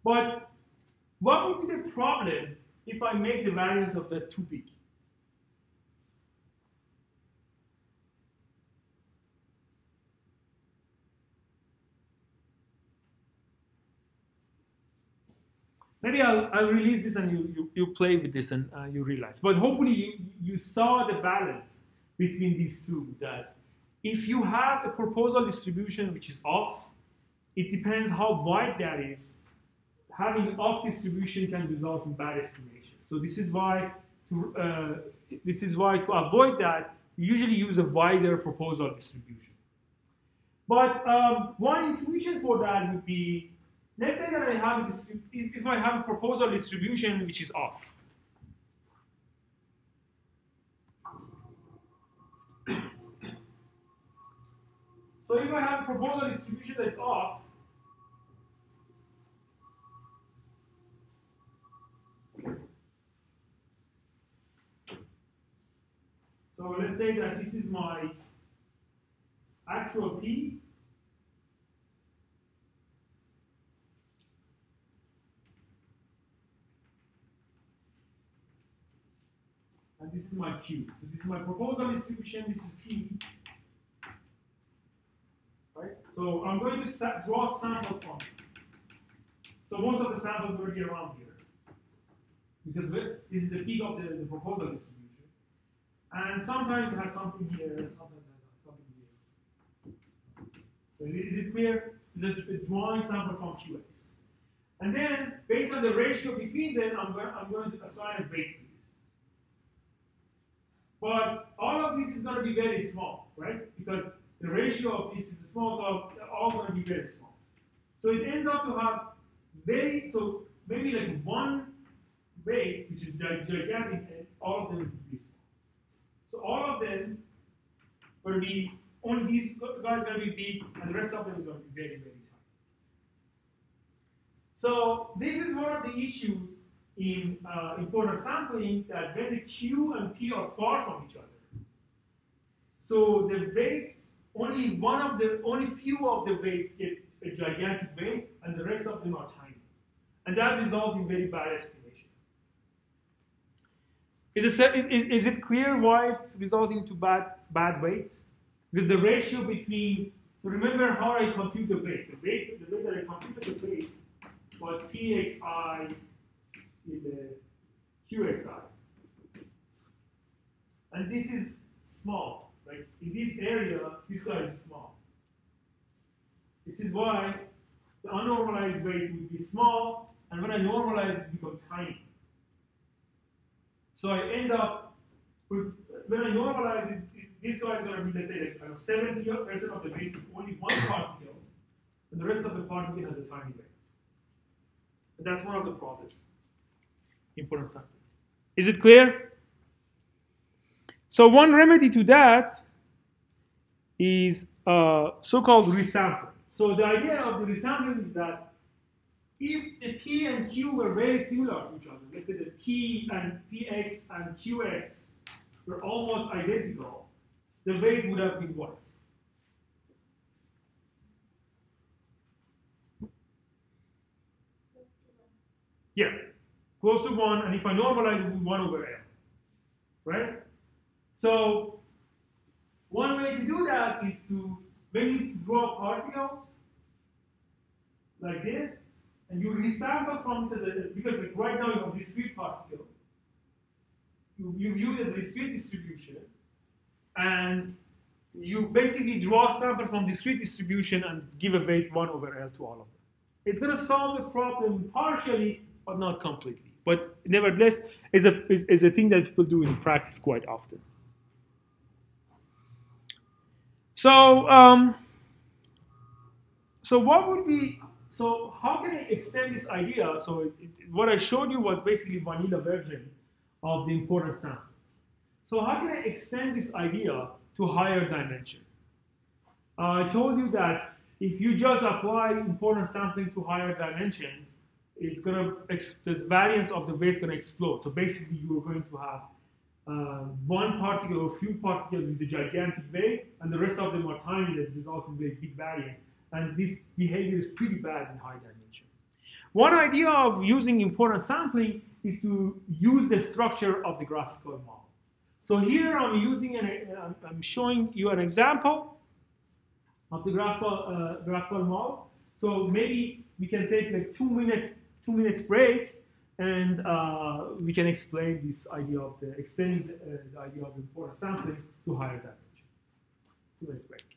But what would be the problem if I make the variance of that too big? Maybe I'll, I'll release this and you, you, you play with this and uh, you realize. But hopefully you, you saw the balance between these two that if you have a proposal distribution which is off, it depends how wide that is having off distribution can result in bad estimation. So this is why to, uh, this is why to avoid that, we usually use a wider proposal distribution. But um, one intuition for that would be, let's say that I have a if I have a proposal distribution which is off. So if I have a proposal distribution that's off, So let's say that this is my actual P. And this is my Q. So this is my proposal distribution, this is P. Right? So I'm going to draw sample from this. So most of the samples will be around here. Because this is the peak of the, the proposal distribution. And sometimes it has something here, sometimes it has something here. So is it clear? Is it drawing sample from QX? And then, based on the ratio between them, I'm going, I'm going to assign a weight to this. But all of this is going to be very small, right? Because the ratio of this is small, so they're all going to be very small. So it ends up to have very, so maybe like one weight, which is gigantic, and all of them will be small. So all of them will be, only these guys going to be big, and the rest of them is going to be very, very tiny. So this is one of the issues in uh, important sampling that when the Q and P are far from each other, so the weights, only one of the, only few of the weights get a gigantic weight, and the rest of them are tiny. And that results in very bad estimation. Is it, is, is it clear why it's resulting to bad, bad weight? Because the ratio between, so remember how I compute the weight. The weight, the way that I computed the weight was pxi in the qxi. And this is small. Like in this area, this guy is small. This is why the unnormalized weight would be small, and when I normalize it becomes tiny. So I end up with, when I normalize it, this guy is going to be, let's say, like kind of 70% of the weight is only one particle, and the rest of the particle has a tiny weight. That's one of the problems. Important sampling. Is it clear? So one remedy to that is uh, so-called resampling. So the idea of the resampling is that if the P and Q were very similar to each other, let's say the P and Px and Qx were almost identical, the weight would have been what? Yeah, close to one, and if I normalize it, it one over L, right? So one way to do that is to when you draw particles like this, and you resample from this as a, because like right now you have discrete particle, you, you view it as a discrete distribution, and you basically draw sample from discrete distribution and give a weight 1 over L to all of them. It's going to solve the problem partially, but not completely. But nevertheless, is a, is, is a thing that people do in practice quite often. So, um, so what would be, so how can I extend this idea? So it, it, what I showed you was basically vanilla version of the important sample. So how can I extend this idea to higher dimension? Uh, I told you that if you just apply important sampling to higher dimension, it's gonna the variance of the weight is gonna explode. So basically, you are going to have uh, one particle or few particles with a gigantic weight, and the rest of them are tiny that result in very big variance. And this behavior is pretty bad in high dimension. One idea of using important sampling is to use the structure of the graphical model. So here I'm using an, I'm showing you an example of the graphical, uh, graphical model. So maybe we can take like two minute, two minutes break, and uh, we can explain this idea of the extend uh, the idea of important sampling to higher dimension. Two minutes break.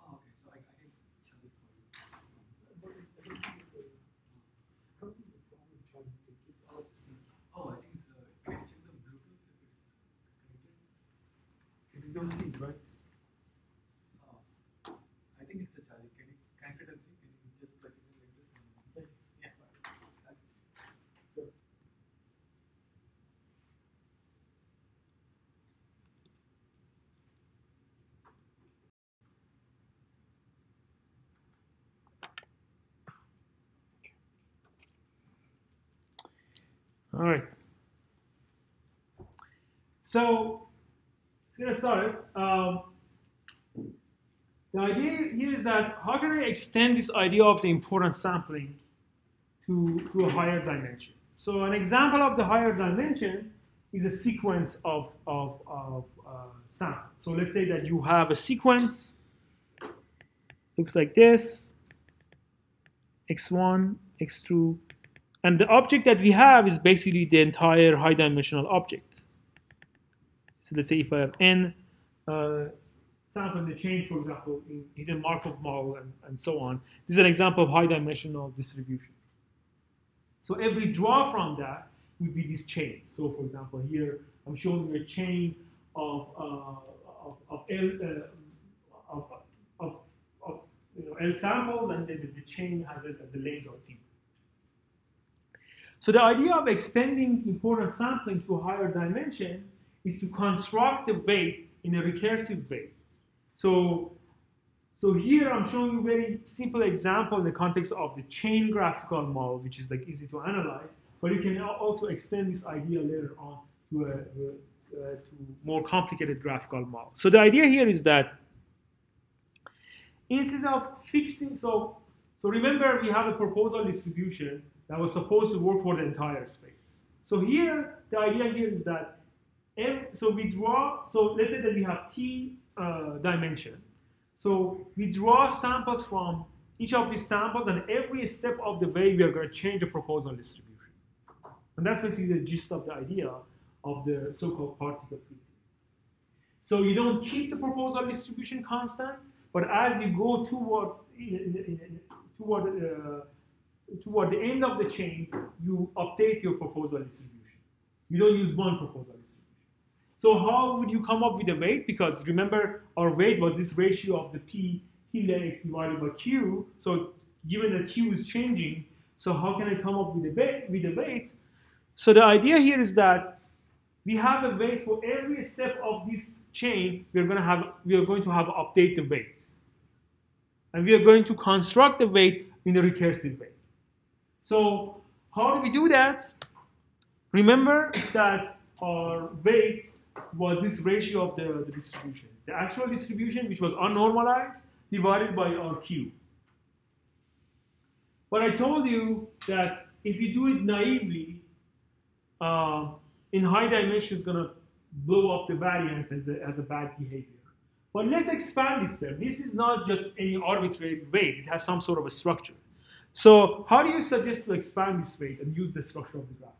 Oh, okay, so I, I can charge it for you. Oh, I think the, you? Because you don't see it, right? Oh, I think it's the charger. Can you connect it and see? Can you just plug it in like this? And, yeah. That- All right. So let's get started. Um, the idea here is that how can I extend this idea of the importance sampling to, to a higher dimension? So an example of the higher dimension is a sequence of, of, of uh, samples. So let's say that you have a sequence, looks like this, x1, x2, and the object that we have is basically the entire high dimensional object. Say if I have n uh, in the change, for example, in hidden Markov model and, and so on, this is an example of high dimensional distribution. So every draw from that would be this chain. So for example, here I'm showing you a chain of, uh, of, of, L, uh, of, of, of you know, L samples, and then the, the chain has it as a length of. So the idea of extending important sampling to a higher dimension is to construct the weight in a recursive way. So So here I'm showing you a very simple example in the context of the chain graphical model, which is like easy to analyze. But you can also extend this idea later on to a, a, uh, to more complicated graphical model. So the idea here is that instead of fixing, so so remember we have a proposal distribution that was supposed to work for the entire space. So here the idea here is that ev- so we draw. So let's say that we have t uh, dimension. So we draw samples from each of these samples, and every step of the way we are going to change the proposal distribution. And that's basically the gist of the idea of the so-called particle filtering. So you don't keep the proposal distribution constant, but as you go toward in, in, in, toward uh, toward the end of the chain, you update your proposal distribution. You don't use one proposal distribution. So how would you come up with a weight? Because remember, our weight was this ratio of the p tilde x divided by q. So given that q is changing, so how can I come up with a weight? With weight? So the idea here is that we have a weight for every step of this chain. We are going to have we are going to have update the weights, and we are going to construct the weight in a recursive way. So how do we do that? Remember that our weight was this ratio of the, the distribution. The actual distribution, which was unnormalized, divided by our Q. But I told you that if you do it naively, uh, in high dimension it's going to blow up the variance as a, as a bad behavior. But let's expand this term. This is not just any arbitrary weight. It has some sort of a structure. So how do you suggest to expand this weight and use the structure of the model?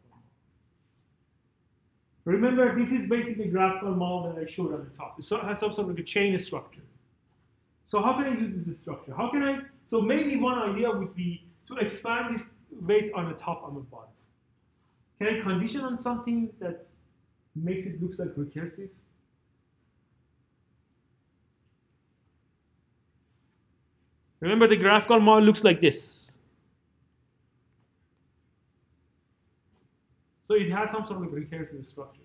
Remember, this is basically a graphical model that I showed on the top. It has some sort of a chain structure. So how can I use this structure? How can I, so maybe one idea would be to expand this weight on the top and the bottom. Can I condition on something that makes it looks like recursive? Remember the graphical model looks like this. So it has some sort of recursive structure.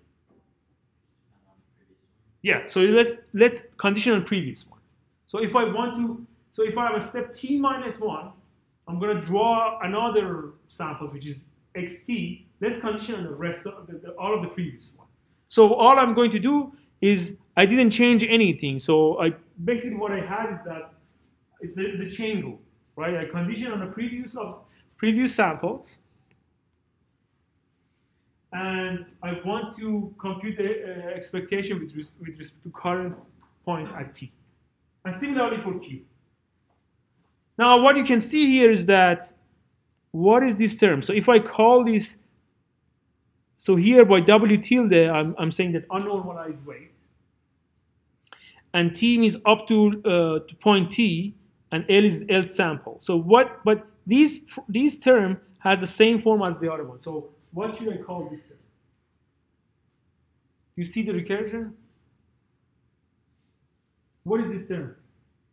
on the previous one. Yeah, so let's let's condition on previous one. So if I want to, so if I have a step t minus one, I'm gonna draw another sample which is xt. Let's condition on the rest of the, the, all of the previous one. So all I'm going to do is I didn't change anything. So I basically what I had is that it's a, it's a chain rule, right? I condition on the previous of previous samples, and I want to compute the uh, expectation with, res- with respect to current point at t. And similarly for q. Now, what you can see here is that what is this term? So if I call this, so here by w tilde, I'm, I'm saying that unnormalized weight. And t means up to, uh, to point t, and L is L sample. So what, but these, this term has the same form as the other one. So what should I call this term? You see the recursion? What is this term?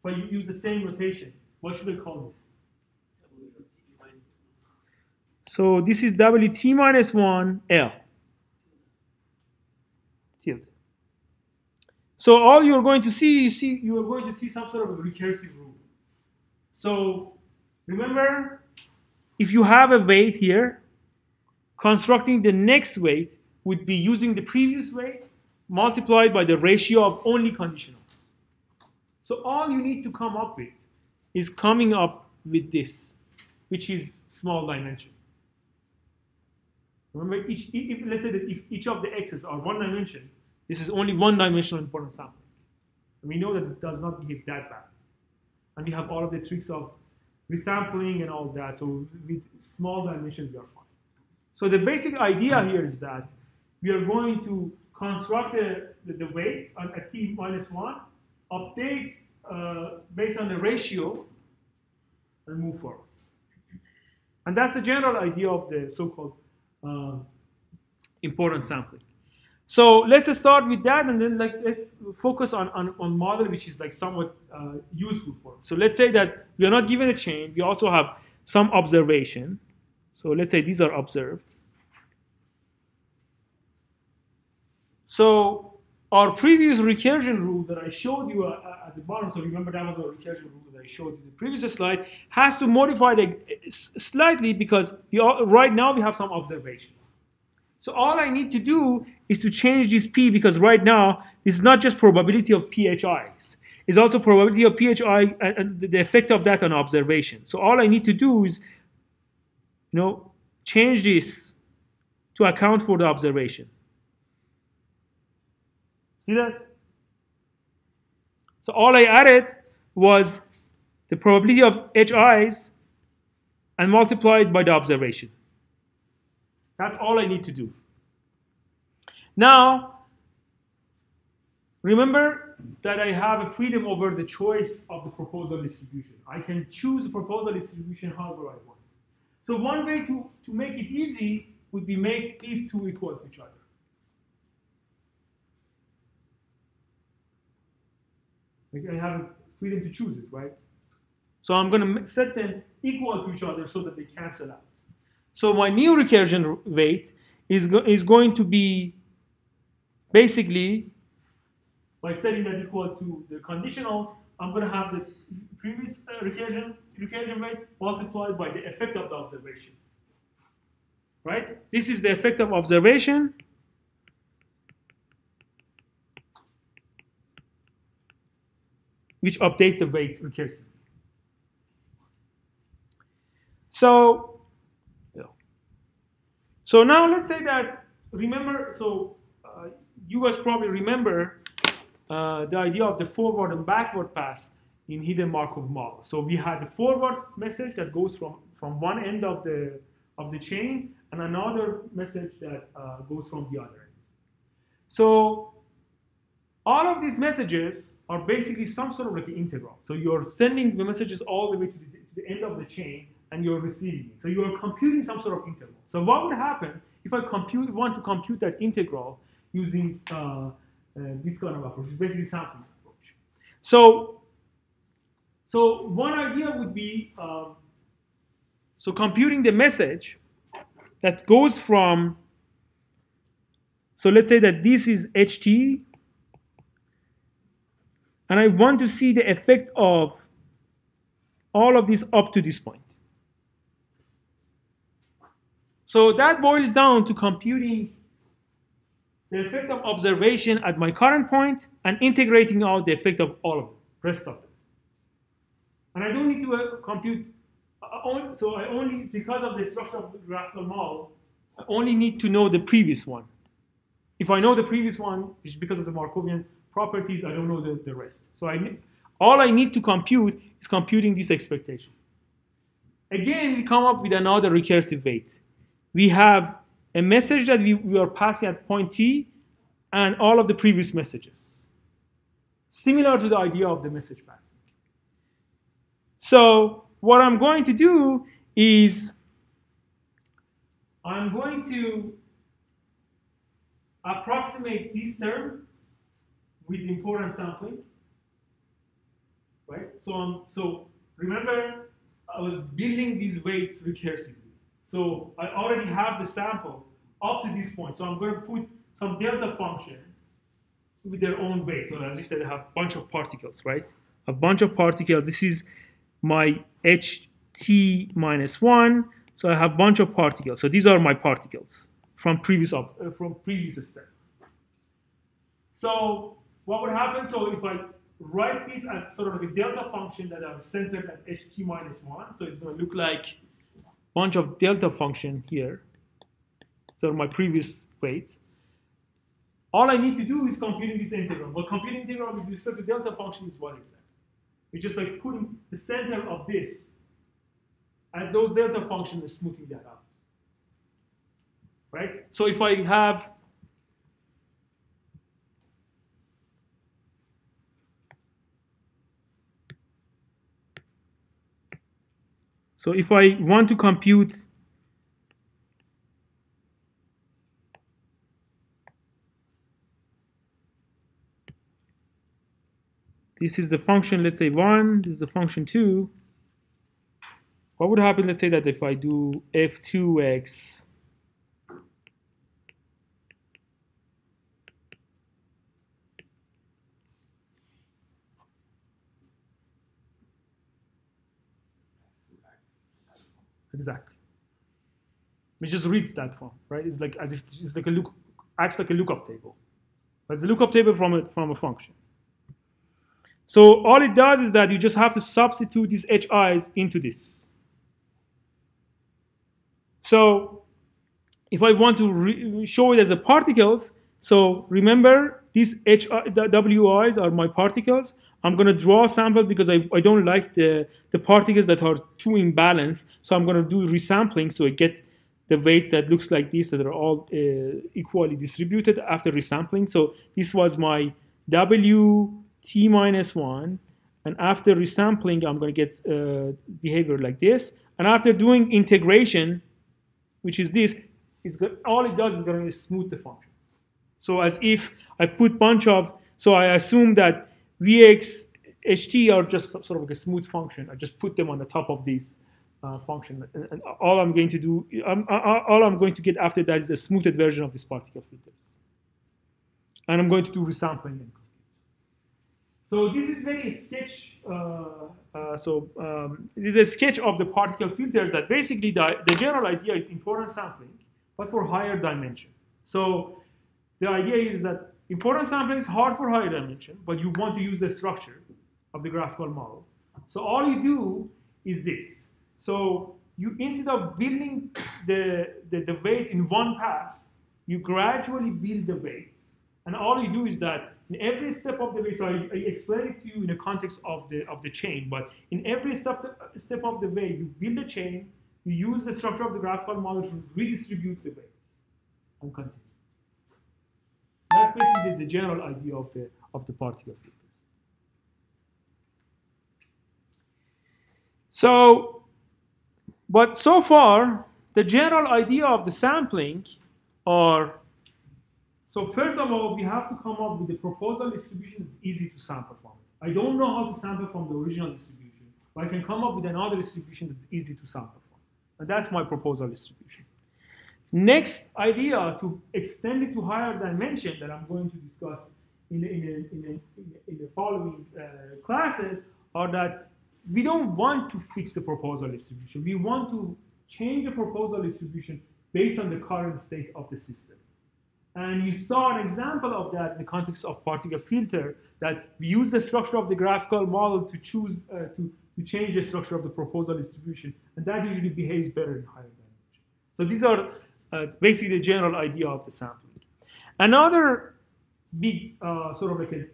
If I use the same rotation. what should I call this? So this is Wt minus 1 L. So all you're going to see, you see, you are going to see some sort of a recursive rule. So remember, if you have a weight here, constructing the next weight would be using the previous weight multiplied by the ratio of only conditionals. So all you need to come up with is coming up with this, which is small dimension. Remember, each, if, let's say that if each of the x's are one dimension, this is only one dimensional important sampling. And we know that it does not behave that bad. And we have all of the tricks of resampling and all that. So with small dimensions, we are fine. So the basic idea here is that we are going to construct the, the, the weights on at t minus 1, update uh, based on the ratio, and move forward. And that's the general idea of the so-called uh, importance sampling. So let's start with that, and then like let's focus on on, on model which is like somewhat uh, useful for us. So let's say that we are not given a chain. We also have some observation. So let's say these are observed. So our previous recursion rule that I showed you at the bottom, so remember that was our recursion rule that I showed you in the previous slide, has to modify it slightly because right now we have some observation. So all I need to do is to change this p because right now it's not just probability of phis. It's also probability of phi and the effect of that on observation. So all I need to do is, you know, change this to account for the observation. See that? So all I added was the probability of HIs and multiplied by the observation. That's all I need to do. Now, remember that I have a freedom over the choice of the proposal distribution. I can choose the proposal distribution however I want. So one way to, to make it easy would be make these two equal to each other. I have freedom to choose it, right? So I'm going to set them equal to each other so that they cancel out. So my new recursion weight is, go is going to be basically, by setting that equal to the conditional, I'm going to have the previous uh, recursion, recursion weight multiplied by the effect of the observation. Right? This is the effect of observation. which updates the weight recursively. So, so now let's say that, remember, so uh, you guys probably remember uh, the idea of the forward and backward pass in hidden Markov model. So we had the forward message that goes from, from one end of the, of the chain and another message that uh, goes from the other end. So all of these messages are basically some sort of like an integral. So you're sending the messages all the way to the, to the end of the chain and you're receiving it. So you're computing some sort of integral. So what would happen if I compute, want to compute that integral using uh, uh, this kind of approach, it's basically sampling approach. So, so one idea would be, um, so computing the message that goes from, so let's say that this is HT and I want to see the effect of all of this up to this point. So that boils down to computing the effect of observation at my current point and integrating out the effect of all of the rest of them. And I don't need to uh, compute, uh, so I only, because of the structure of the graphical model, I only need to know the previous one. If I know the previous one, it's because of the Markovian properties, I don't know the, the rest. So I, all I need to compute is computing this expectation. Again, we come up with another recursive weight. We have a message that we, we are passing at point t and all of the previous messages. Similar to the idea of the message passing. So what I'm going to do is I'm going to approximate this term with importance sampling, right? So, um, so remember, I was building these weights recursively. So I already have the samples up to this point. So I'm going to put some delta function with their own weight, so as if they have a bunch of particles, right? A bunch of particles. This is my ht minus one. So I have a bunch of particles. So these are my particles from previous uh, from previous step. So what would happen? So if I write this as sort of like a delta function that I've centered at ht minus 1, so it's going to look like a bunch of delta function here. So my previous weight. All I need to do is computing this integral. Well, computing integral with respect to delta function is what exactly? It's just like putting the center of this and those delta functions and smoothing that out. Right? So if I have So if I want to compute This is the function, let's say 1, this is the function 2. What would happen, let's say that if I do f2x Exactly. It just reads that form, right? It's like as if it's like a look acts like a lookup table. But it's a lookup table from a from a function. So all it does is that you just have to substitute these HIs into this. So if I want to show it as a particles, so remember these H WIs are my particles. I'm going to draw a sample because I, I don't like the, the particles that are too imbalanced. So I'm going to do resampling so I get the weight that looks like this that are all uh, equally distributed after resampling. So this was my W t minus 1. And after resampling, I'm going to get uh, behavior like this. And after doing integration, which is this, it's go- all it does is going to smooth the function. So as if I put bunch of, so I assume that Vx, ht are just sort of like a smooth function. I just put them on the top of this uh, function. And, and all I'm going to do, I'm, all I'm going to get after that is a smoothed version of this particle filters. And I'm going to do resampling. So this is very sketch. Uh, uh, so um, this is a sketch of the particle filters that basically the, the general idea is importance sampling, but for higher dimension. So the idea is that importance sampling is hard for higher dimension, but you want to use the structure of the graphical model. So all you do is this. So you instead of building the, the, the weight in one pass, you gradually build the weights. And all you do is that in every step of the way, so I, I explained it to you in the context of the of the chain, but in every step step of the way, you build a chain, you use the structure of the graphical model to redistribute the weights and continue. That's basically the general idea of the of the particle. So, but so far, the general idea of the sampling are so first of all, we have to come up with a proposal distribution that's easy to sample from. I don't know how to sample from the original distribution, but I can come up with another distribution that's easy to sample from. And that's my proposal distribution. Next idea to extend it to higher dimension that I'm going to discuss in the, in the, in in the following uh, classes are that we don't want to fix the proposal distribution. We want to change the proposal distribution based on the current state of the system. And you saw an example of that in the context of particle filter, that we use the structure of the graphical model to choose, uh, to, to change the structure of the proposal distribution. And that usually behaves better in higher dimension. So these are uh, basically the general idea of the sampling. Another big uh, sort of like a,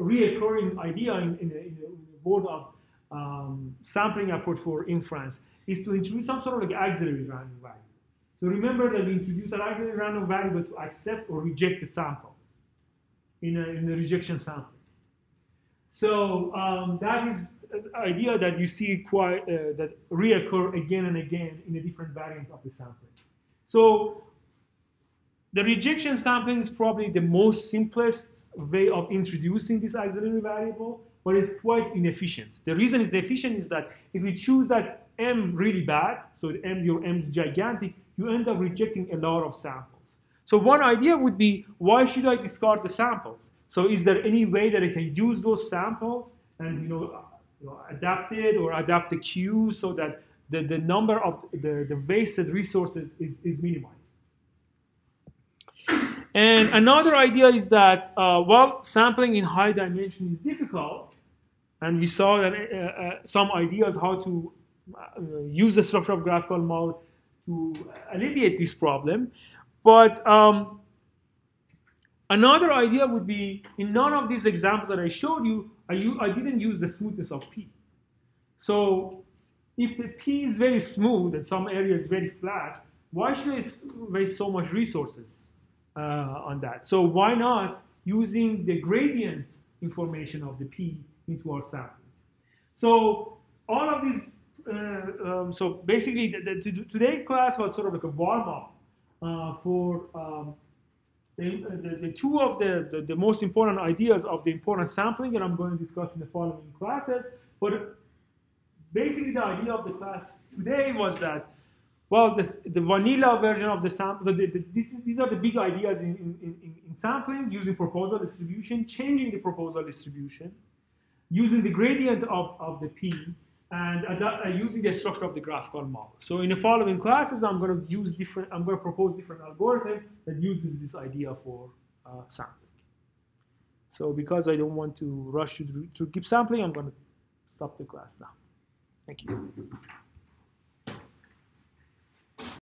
reoccurring idea in, in, the, in the world of um, sampling approach for inference is to introduce some sort of like auxiliary random value. So remember that we introduce an auxiliary random variable to accept or reject the sample in, a, in the rejection sample. So um, that is an idea that you see quite uh, that reoccur again and again in a different variant of the sampling. So the rejection sampling is probably the most simplest way of introducing this auxiliary variable, but it's quite inefficient. The reason it's efficient is that if you choose that m really bad, so m your m is gigantic, you end up rejecting a lot of samples. So one idea would be, why should I discard the samples? So is there any way that I can use those samples and you know, you know adapt it or adapt the Q so that the, the number of the, the wasted resources is, is minimized? And another idea is that, uh, well, sampling in high dimension is difficult. And we saw that uh, uh, some ideas how to uh, use the structure of graphical model to alleviate this problem. But um, another idea would be in none of these examples that I showed you, I, I didn't use the smoothness of P. So if the P is very smooth and some area is very flat, why should I waste so much resources uh, on that? So why not using the gradient information of the P into our sampling? So all of these uh, um, so basically, the, the, today class was sort of like a warm up uh, for um, the, the, the, two of the, the, most important ideas of the important sampling that I'm going to discuss in the following classes. But basically, the idea of the class today was that, well, this, the vanilla version of the sample, is, these are the big ideas in, in, in, in sampling using proposal distribution, changing the proposal distribution, using the gradient of, of the P, and uh, using the structure of the graphical model. So in the following classes, I'm going to use different. I'm going to propose different algorithm that uses this idea for uh, sampling. So because I don't want to rush to, to keep sampling, I'm going to stop the class now. Thank you.